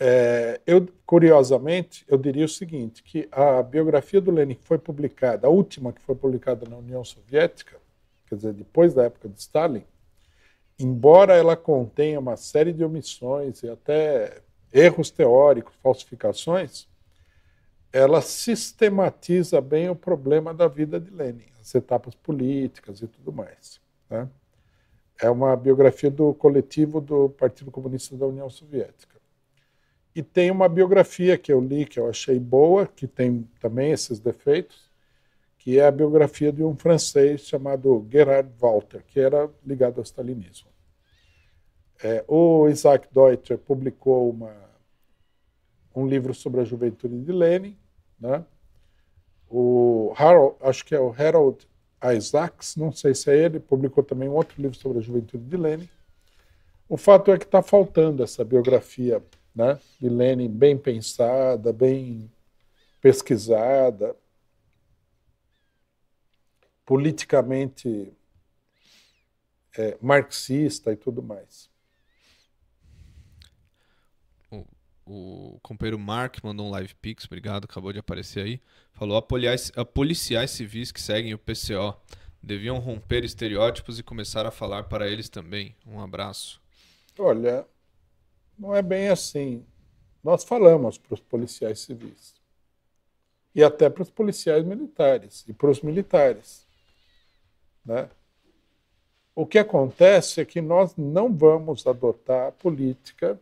É, eu, curiosamente, eu diria o seguinte, que a biografia do Lenin foi publicada, a última que foi publicada na União Soviética, quer dizer, depois da época de Stalin, embora ela contenha uma série de omissões e até erros teóricos, falsificações, ela sistematiza bem o problema da vida de Lenin, as etapas políticas e tudo mais. Né? É uma biografia do coletivo do Partido Comunista da União Soviética. E tem uma biografia que eu li, que eu achei boa, que tem também esses defeitos, que é a biografia de um francês chamado Gerhard Walter, que era ligado ao stalinismo. É, o Isaac Deutscher publicou uma, um livro sobre a juventude de Lenin, né? O Harold, acho que é o Harold Isaacs, não sei se é ele, publicou também um outro livro sobre a juventude de Lenin. O fato é que está faltando essa biografia né, de Lenin bem pensada, bem pesquisada, politicamente é, marxista e tudo mais. O companheiro Mark mandou um live pix, obrigado, acabou de aparecer aí. Falou: a policiais, a policiais civis que seguem o PCO deviam romper estereótipos e começar a falar para eles também. Um abraço. Olha, não é bem assim. Nós falamos para os policiais civis e até para os policiais militares e para os militares. Né? O que acontece é que nós não vamos adotar a política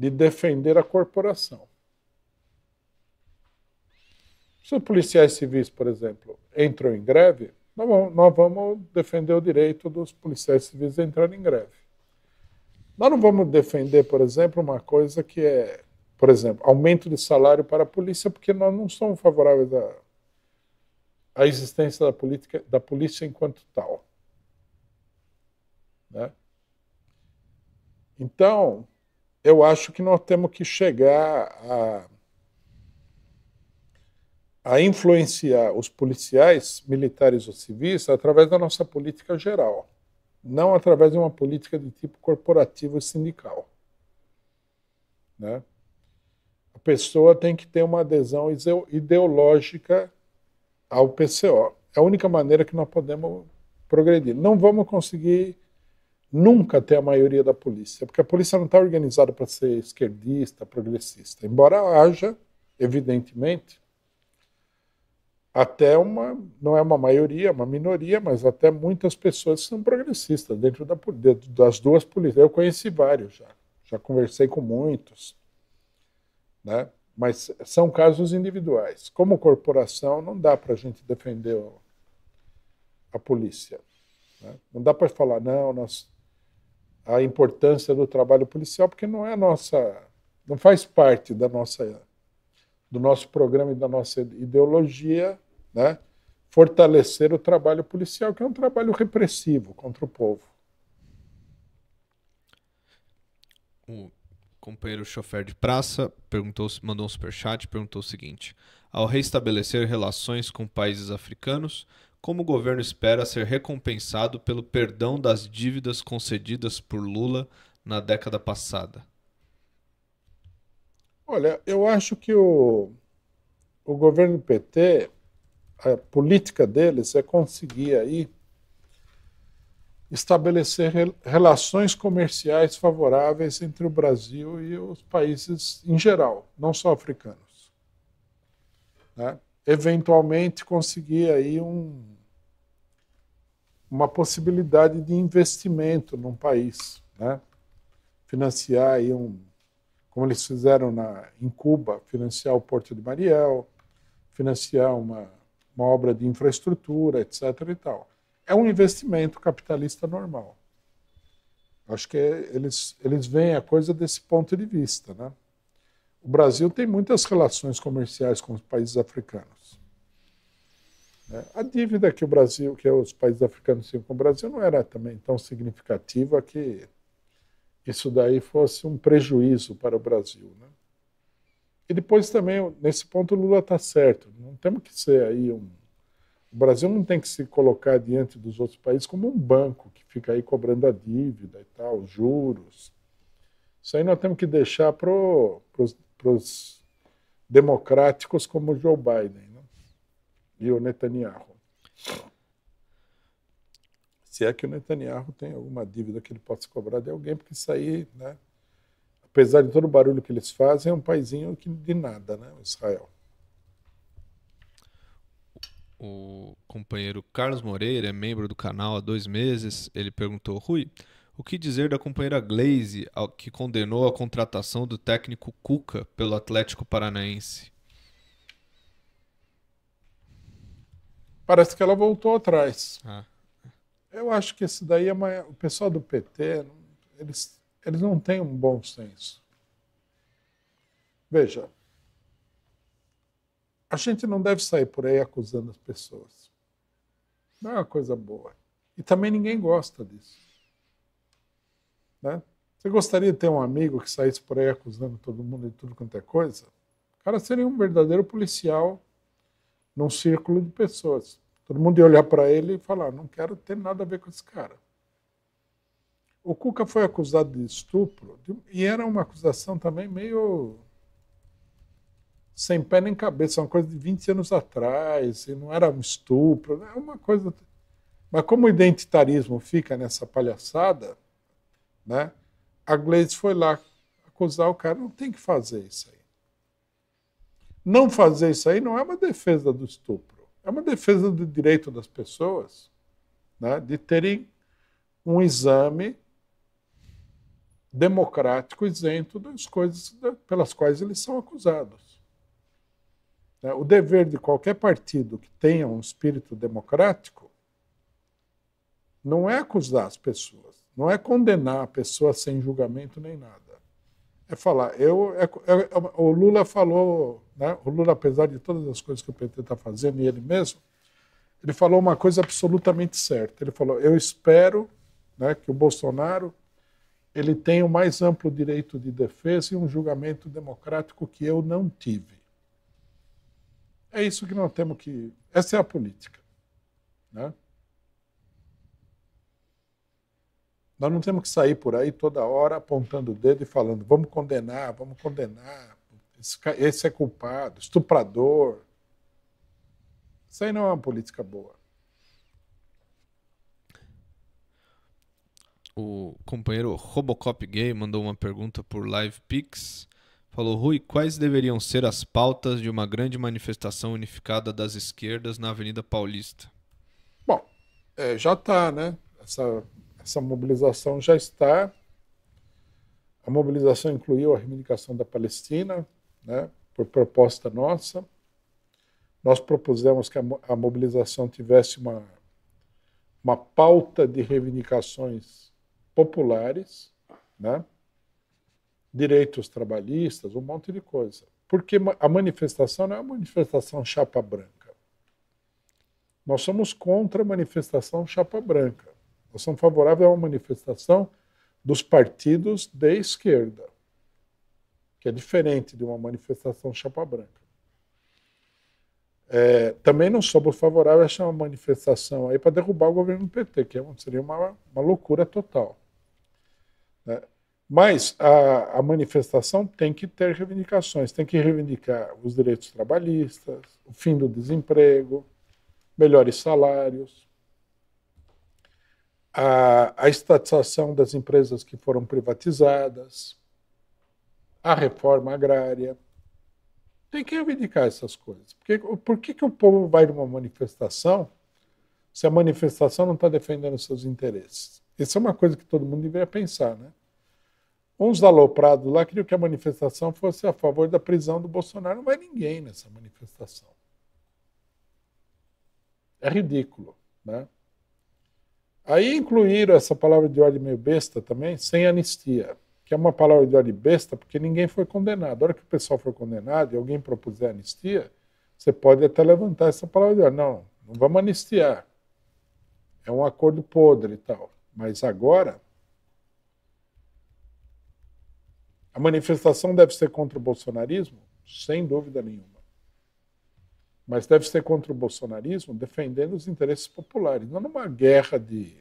de defender a corporação. Se os policiais civis, por exemplo, entram em greve, nós vamos defender o direito dos policiais civis a entrar em greve. Nós não vamos defender, por exemplo, uma coisa que é, por exemplo, aumento de salário para a polícia, porque nós não somos favoráveis à, à existência da, política, da polícia enquanto tal. Né? Então, eu acho que nós temos que chegar a, a influenciar os policiais, militares ou civis, através da nossa política geral, não através de uma política de tipo corporativo e sindical. Né? A pessoa tem que ter uma adesão ideológica ao PCO. É a única maneira que nós podemos progredir. Não vamos conseguir nunca ter a maioria da polícia, porque a polícia não está organizada para ser esquerdista, progressista. Embora haja, evidentemente, até uma, não é uma maioria, é uma minoria, mas até muitas pessoas são progressistas dentro da, das duas polícias. Eu conheci vários já, já conversei com muitos, né? mas são casos individuais. Como corporação, não dá para a gente defender a polícia. Né? Não dá para falar, não, nós, a importância do trabalho policial, porque não é nossa, não faz parte da nossa, do nosso programa e da nossa ideologia, né? fortalecer o trabalho policial, que é um trabalho repressivo contra o povo. O companheiro chofer de praça perguntou, mandou um superchat perguntou o seguinte: Ao reestabelecer relações com países africanos, como o governo espera ser recompensado pelo perdão das dívidas concedidas por Lula na década passada? Olha, eu acho que o, o governo PT, a política deles é conseguir aí estabelecer relações comerciais favoráveis entre o Brasil e os países em geral, não só africanos. Né? Eventualmente conseguir aí um, uma possibilidade de investimento num país, né? financiar aí um, como eles fizeram na, em Cuba, financiar o Porto de Mariel, financiar uma, uma obra de infraestrutura, etc. e tal é um investimento capitalista normal. Acho que é, eles, eles veem a coisa desse ponto de vista. Né? O Brasil tem muitas relações comerciais com os países africanos. Né? A dívida que o Brasil, que os países africanos tinham com o Brasil, não era também tão significativa que isso daí fosse um prejuízo para o Brasil. Né? E depois também, nesse ponto, o Lula está certo. Não temos que ser aí um o Brasil não tem que se colocar diante dos outros países como um banco que fica aí cobrando a dívida e tal, os juros. Isso aí nós temos que deixar para os democráticos como o Joe Biden? E o Netanyahu. Se é que o Netanyahu tem alguma dívida que ele possa cobrar de alguém, porque isso aí, né, apesar de todo o barulho que eles fazem, é um paizinho que de nada, né, Israel o companheiro Carlos Moreira, é membro do canal há dois meses. Ele perguntou: Rui, o que dizer da companheira Glaze, que condenou a contratação do técnico Cuca pelo Atlético Paranaense? Parece que ela voltou atrás. Ah. Eu acho que esse daí é uma... o pessoal do PT, eles, eles não têm um bom senso. Veja, a gente não deve sair por aí acusando as pessoas. Não é uma coisa boa. E também ninguém gosta disso. Né? Você gostaria de ter um amigo que saísse por aí acusando todo mundo de tudo quanto é coisa? O cara seria um verdadeiro policial num círculo de pessoas. Todo mundo ia olhar para ele e falar: não quero ter nada a ver com esse cara. O Cuca foi acusado de estupro, e era uma acusação também meio sem pé nem cabeça, uma coisa de 20 anos atrás, e não era um estupro, é uma coisa. Mas como o identitarismo fica nessa palhaçada, né? A Gleice foi lá acusar o cara, não tem que fazer isso aí. Não fazer isso aí não é uma defesa do estupro, é uma defesa do direito das pessoas né, de terem um exame democrático isento das coisas pelas quais eles são acusados. Né? O dever de qualquer partido que tenha um espírito democrático não é acusar as pessoas, não é condenar a pessoa sem julgamento nem nada. É falar, eu, é, é, o Lula falou, né? o Lula, apesar de todas as coisas que o PT está fazendo e ele mesmo, ele falou uma coisa absolutamente certa. Ele falou: eu espero né, que o Bolsonaro ele tenha o mais amplo direito de defesa e um julgamento democrático que eu não tive. É isso que nós temos que. Essa é a política. Né? Nós não temos que sair por aí toda hora apontando o dedo e falando: vamos condenar, vamos condenar, esse, é culpado, estuprador. Isso aí não é uma política boa. O companheiro Robocop Gay mandou uma pergunta por LivePix. Falou, Rui, quais deveriam ser as pautas de uma grande manifestação unificada das esquerdas na Avenida Paulista? Bom, é, já está, né? Essa, essa mobilização já está. A mobilização incluiu a reivindicação da Palestina, né, por proposta nossa. Nós propusemos que a, a mobilização tivesse uma, uma pauta de reivindicações populares, né? direitos trabalhistas, um monte de coisa. Porque a manifestação não é uma manifestação chapa branca. Nós somos contra a manifestação chapa branca. Nós somos favoráveis a uma manifestação dos partidos de esquerda, que é diferente de uma manifestação chapa branca. É, também não somos favoráveis a uma manifestação aí para derrubar o governo do PT, que é seria uma, uma loucura total. Né? Mas a, a, manifestação tem que ter reivindicações, tem que reivindicar os direitos trabalhistas, o fim do desemprego, melhores salários, a, a estatização das empresas que foram privatizadas, a reforma agrária. Tem que reivindicar essas coisas. Porque, por que, que o povo vai numa manifestação se a manifestação não está defendendo seus interesses? Isso é uma coisa que todo mundo deveria pensar, né? Uns aloprados lá queriam que a manifestação fosse a favor da prisão do Bolsonaro. Não vai ninguém nessa manifestação. É ridículo, né? Aí incluíram essa palavra de ordem meio besta também, sem anistia que é uma palavra de ordem besta, porque ninguém foi condenado. A hora que o pessoal for condenado e alguém propuser anistia, você pode até levantar essa palavra de ordem. Não, não vamos anistiar. É um acordo podre e tal. Mas agora, a manifestação deve ser contra o bolsonarismo? Sem dúvida nenhuma. Mas deve ser contra o bolsonarismo defendendo os interesses populares, não numa guerra de.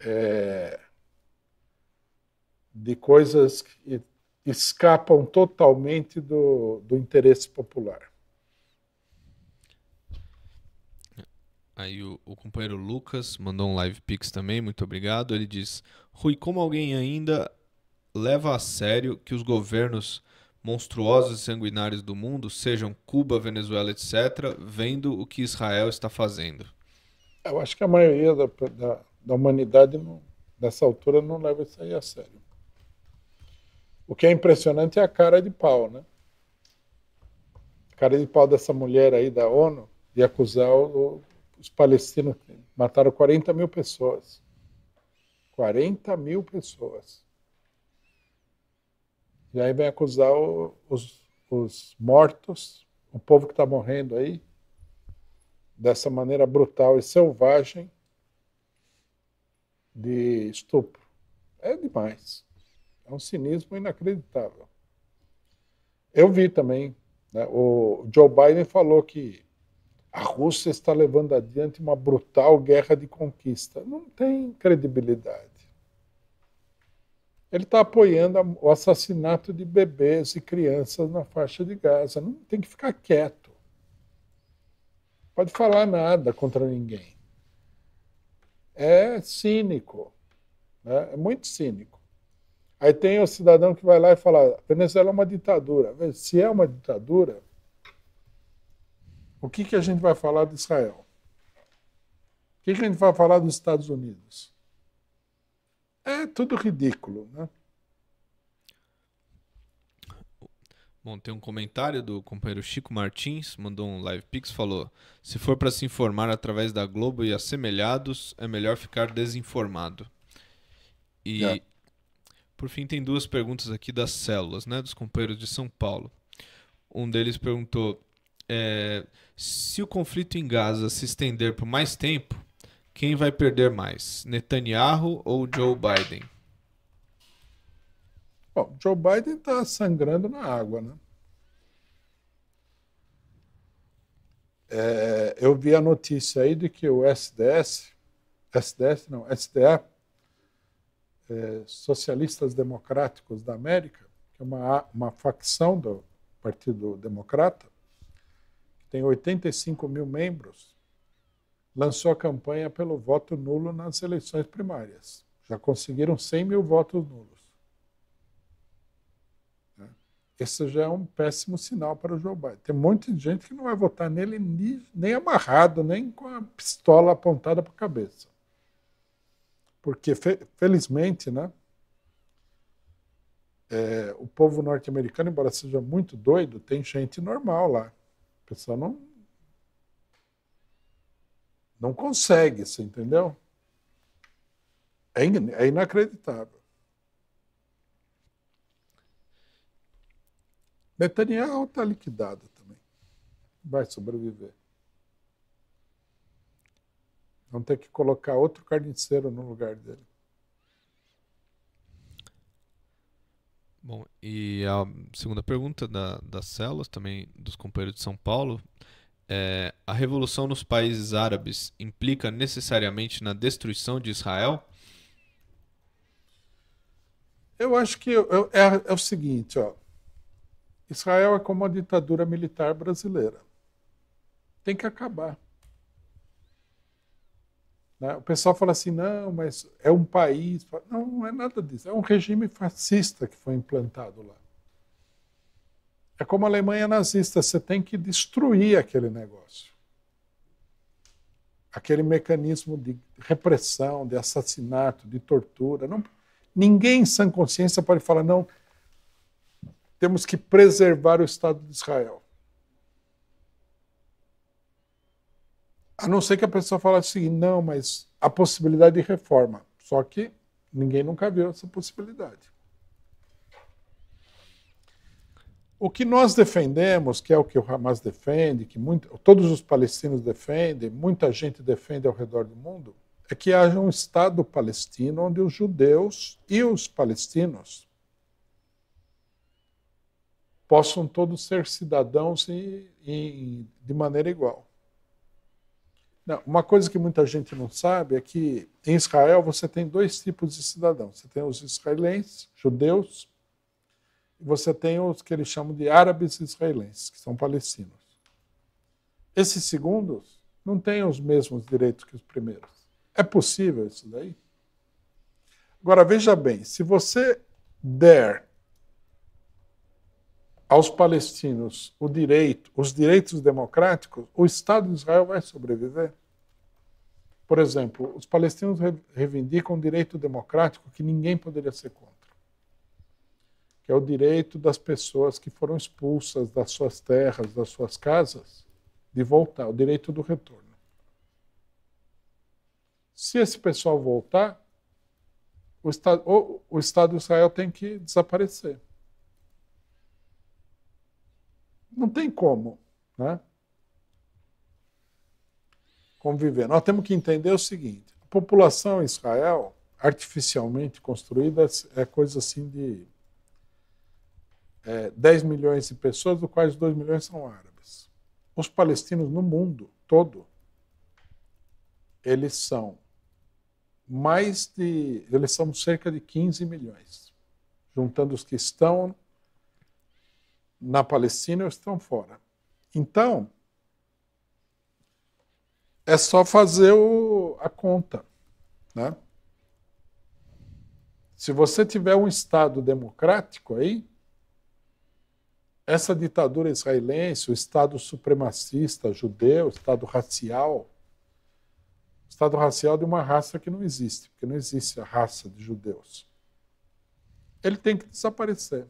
É, de coisas que escapam totalmente do, do interesse popular. Aí o, o, companheiro Lucas mandou um live pix também, muito obrigado. Ele diz: Rui, como alguém ainda leva a sério que os governos monstruosos e sanguinários do mundo, sejam Cuba, Venezuela, etc., vendo o que Israel está fazendo? Eu acho que a maioria da, da, da humanidade, não, nessa altura, não leva isso aí a sério. O que é impressionante é a cara de pau, né? A cara de pau dessa mulher aí da ONU de acusar o, os palestinos que mataram 40 mil pessoas. 40 mil pessoas. E aí vem acusar o, os, os mortos, o povo que está morrendo aí, dessa maneira brutal e selvagem de estupro. É demais. É um cinismo inacreditável. Eu vi também, né, o Joe Biden falou que a Rússia está levando adiante uma brutal guerra de conquista. Não tem credibilidade. Ele está apoiando o assassinato de bebês e crianças na faixa de Gaza. Não tem que ficar quieto. Pode falar nada contra ninguém. É cínico. Né? É muito cínico. Aí tem o cidadão que vai lá e fala: Venezuela é uma ditadura. Se é uma ditadura, o que, que a gente vai falar de Israel? O que, que a gente vai falar dos Estados Unidos? É tudo ridículo, né? Bom, tem um comentário do companheiro Chico Martins, mandou um live pix, falou: "Se for para se informar através da Globo e assemelhados, é melhor ficar desinformado". E é. Por fim, tem duas perguntas aqui das células, né, dos companheiros de São Paulo. Um deles perguntou: é, se o conflito em Gaza se estender por mais tempo, quem vai perder mais, Netanyahu ou Joe Biden? Bom, Joe Biden está sangrando na água, né? é, eu vi a notícia aí de que o SDS, SDS não, SDA, é, Socialistas Democráticos da América, que é uma, uma facção do Partido Democrata, tem 85 mil membros, lançou a campanha pelo voto nulo nas eleições primárias. Já conseguiram 100 mil votos nulos. Né? Esse já é um péssimo sinal para o Joe Biden. Tem muita gente que não vai votar nele nem amarrado, nem com a pistola apontada para a cabeça. Porque, felizmente, né, é, o povo norte-americano, embora seja muito doido, tem gente normal lá. O pessoal não, não consegue, você entendeu? É, é inacreditável. Netanyahu está liquidado também. Vai sobreviver. Vão ter que colocar outro carniceiro no lugar dele. Bom, e a segunda pergunta da, das células, também dos companheiros de São Paulo, é, a revolução nos países árabes implica necessariamente na destruição de Israel? Eu acho que é, é o seguinte, ó. Israel é como a ditadura militar brasileira. Tem que acabar. Né? O pessoal fala assim, não, mas é um país. Não, não é nada disso. É um regime fascista que foi implantado lá. É como a Alemanha nazista, você tem que destruir aquele negócio. Aquele mecanismo de repressão, de assassinato, de tortura. Não, ninguém em sã consciência pode falar, não, temos que preservar o Estado de Israel. A não ser que a pessoa fale assim, não, mas a possibilidade de reforma. Só que ninguém nunca viu essa possibilidade. O que nós defendemos, que é o que o Hamas defende, que muito, todos os palestinos defendem, muita gente defende ao redor do mundo, é que haja um Estado palestino onde os judeus e os palestinos possam todos ser cidadãos e, e de maneira igual. Não, uma coisa que muita gente não sabe é que em Israel você tem dois tipos de cidadãos. Você tem os israelenses, judeus, você tem os que eles chamam de árabes israelenses, que são palestinos. Esses segundos não têm os mesmos direitos que os primeiros. É possível isso daí? Agora veja bem, se você der aos palestinos o direito, os direitos democráticos, o Estado de Israel vai sobreviver. Por exemplo, os palestinos reivindicam um direito democrático que ninguém poderia ser contra, que é o direito das pessoas que foram expulsas das suas terras, das suas casas, de voltar, o direito do retorno. Se esse pessoal voltar, o Estado, o Estado de Israel tem que desaparecer. Não tem como né, conviver. Nós temos que entender o seguinte: a população em Israel, artificialmente construída, é coisa assim de é, 10 milhões de pessoas, dos quais 2 milhões são árabes. Os palestinos no mundo todo, eles são mais de. Eles são cerca de 15 milhões, juntando os que estão na Palestina ou estão fora. Então, é só fazer o, a conta. Né? Se você tiver um Estado democrático aí, essa ditadura israelense, o Estado supremacista judeu, o Estado racial, o Estado racial de uma raça que não existe, porque não existe a raça de judeus. Ele tem que desaparecer.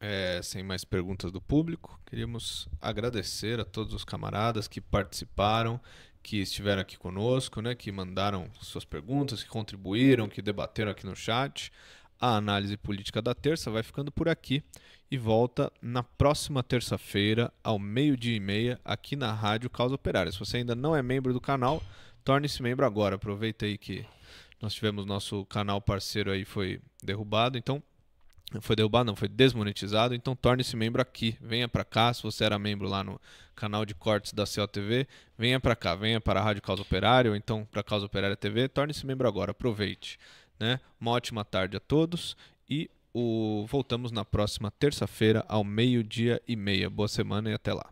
É, sem mais perguntas do público, queríamos agradecer a todos os camaradas que participaram, que estiveram aqui conosco, né, que mandaram suas perguntas, que contribuíram, que debateram aqui no chat. A análise política da terça vai ficando por aqui e volta na próxima terça-feira, ao meio-dia e meia, aqui na Rádio Causa Operária. Se você ainda não é membro do canal, torne-se membro agora. Aproveita aí que nós tivemos nosso canal parceiro aí foi derrubado, então Foi derrubado, não, foi desmonetizado. Então torne-se membro aqui. Venha para cá. Se você era membro lá no canal de cortes da COTV, venha para cá. Venha para a Rádio Causa Operária ou então para Causa Operária TV. Torne-se membro agora. Aproveite. Né? Uma ótima tarde a todos e o... voltamos na próxima terça-feira ao meio-dia e meia. Boa semana e até lá.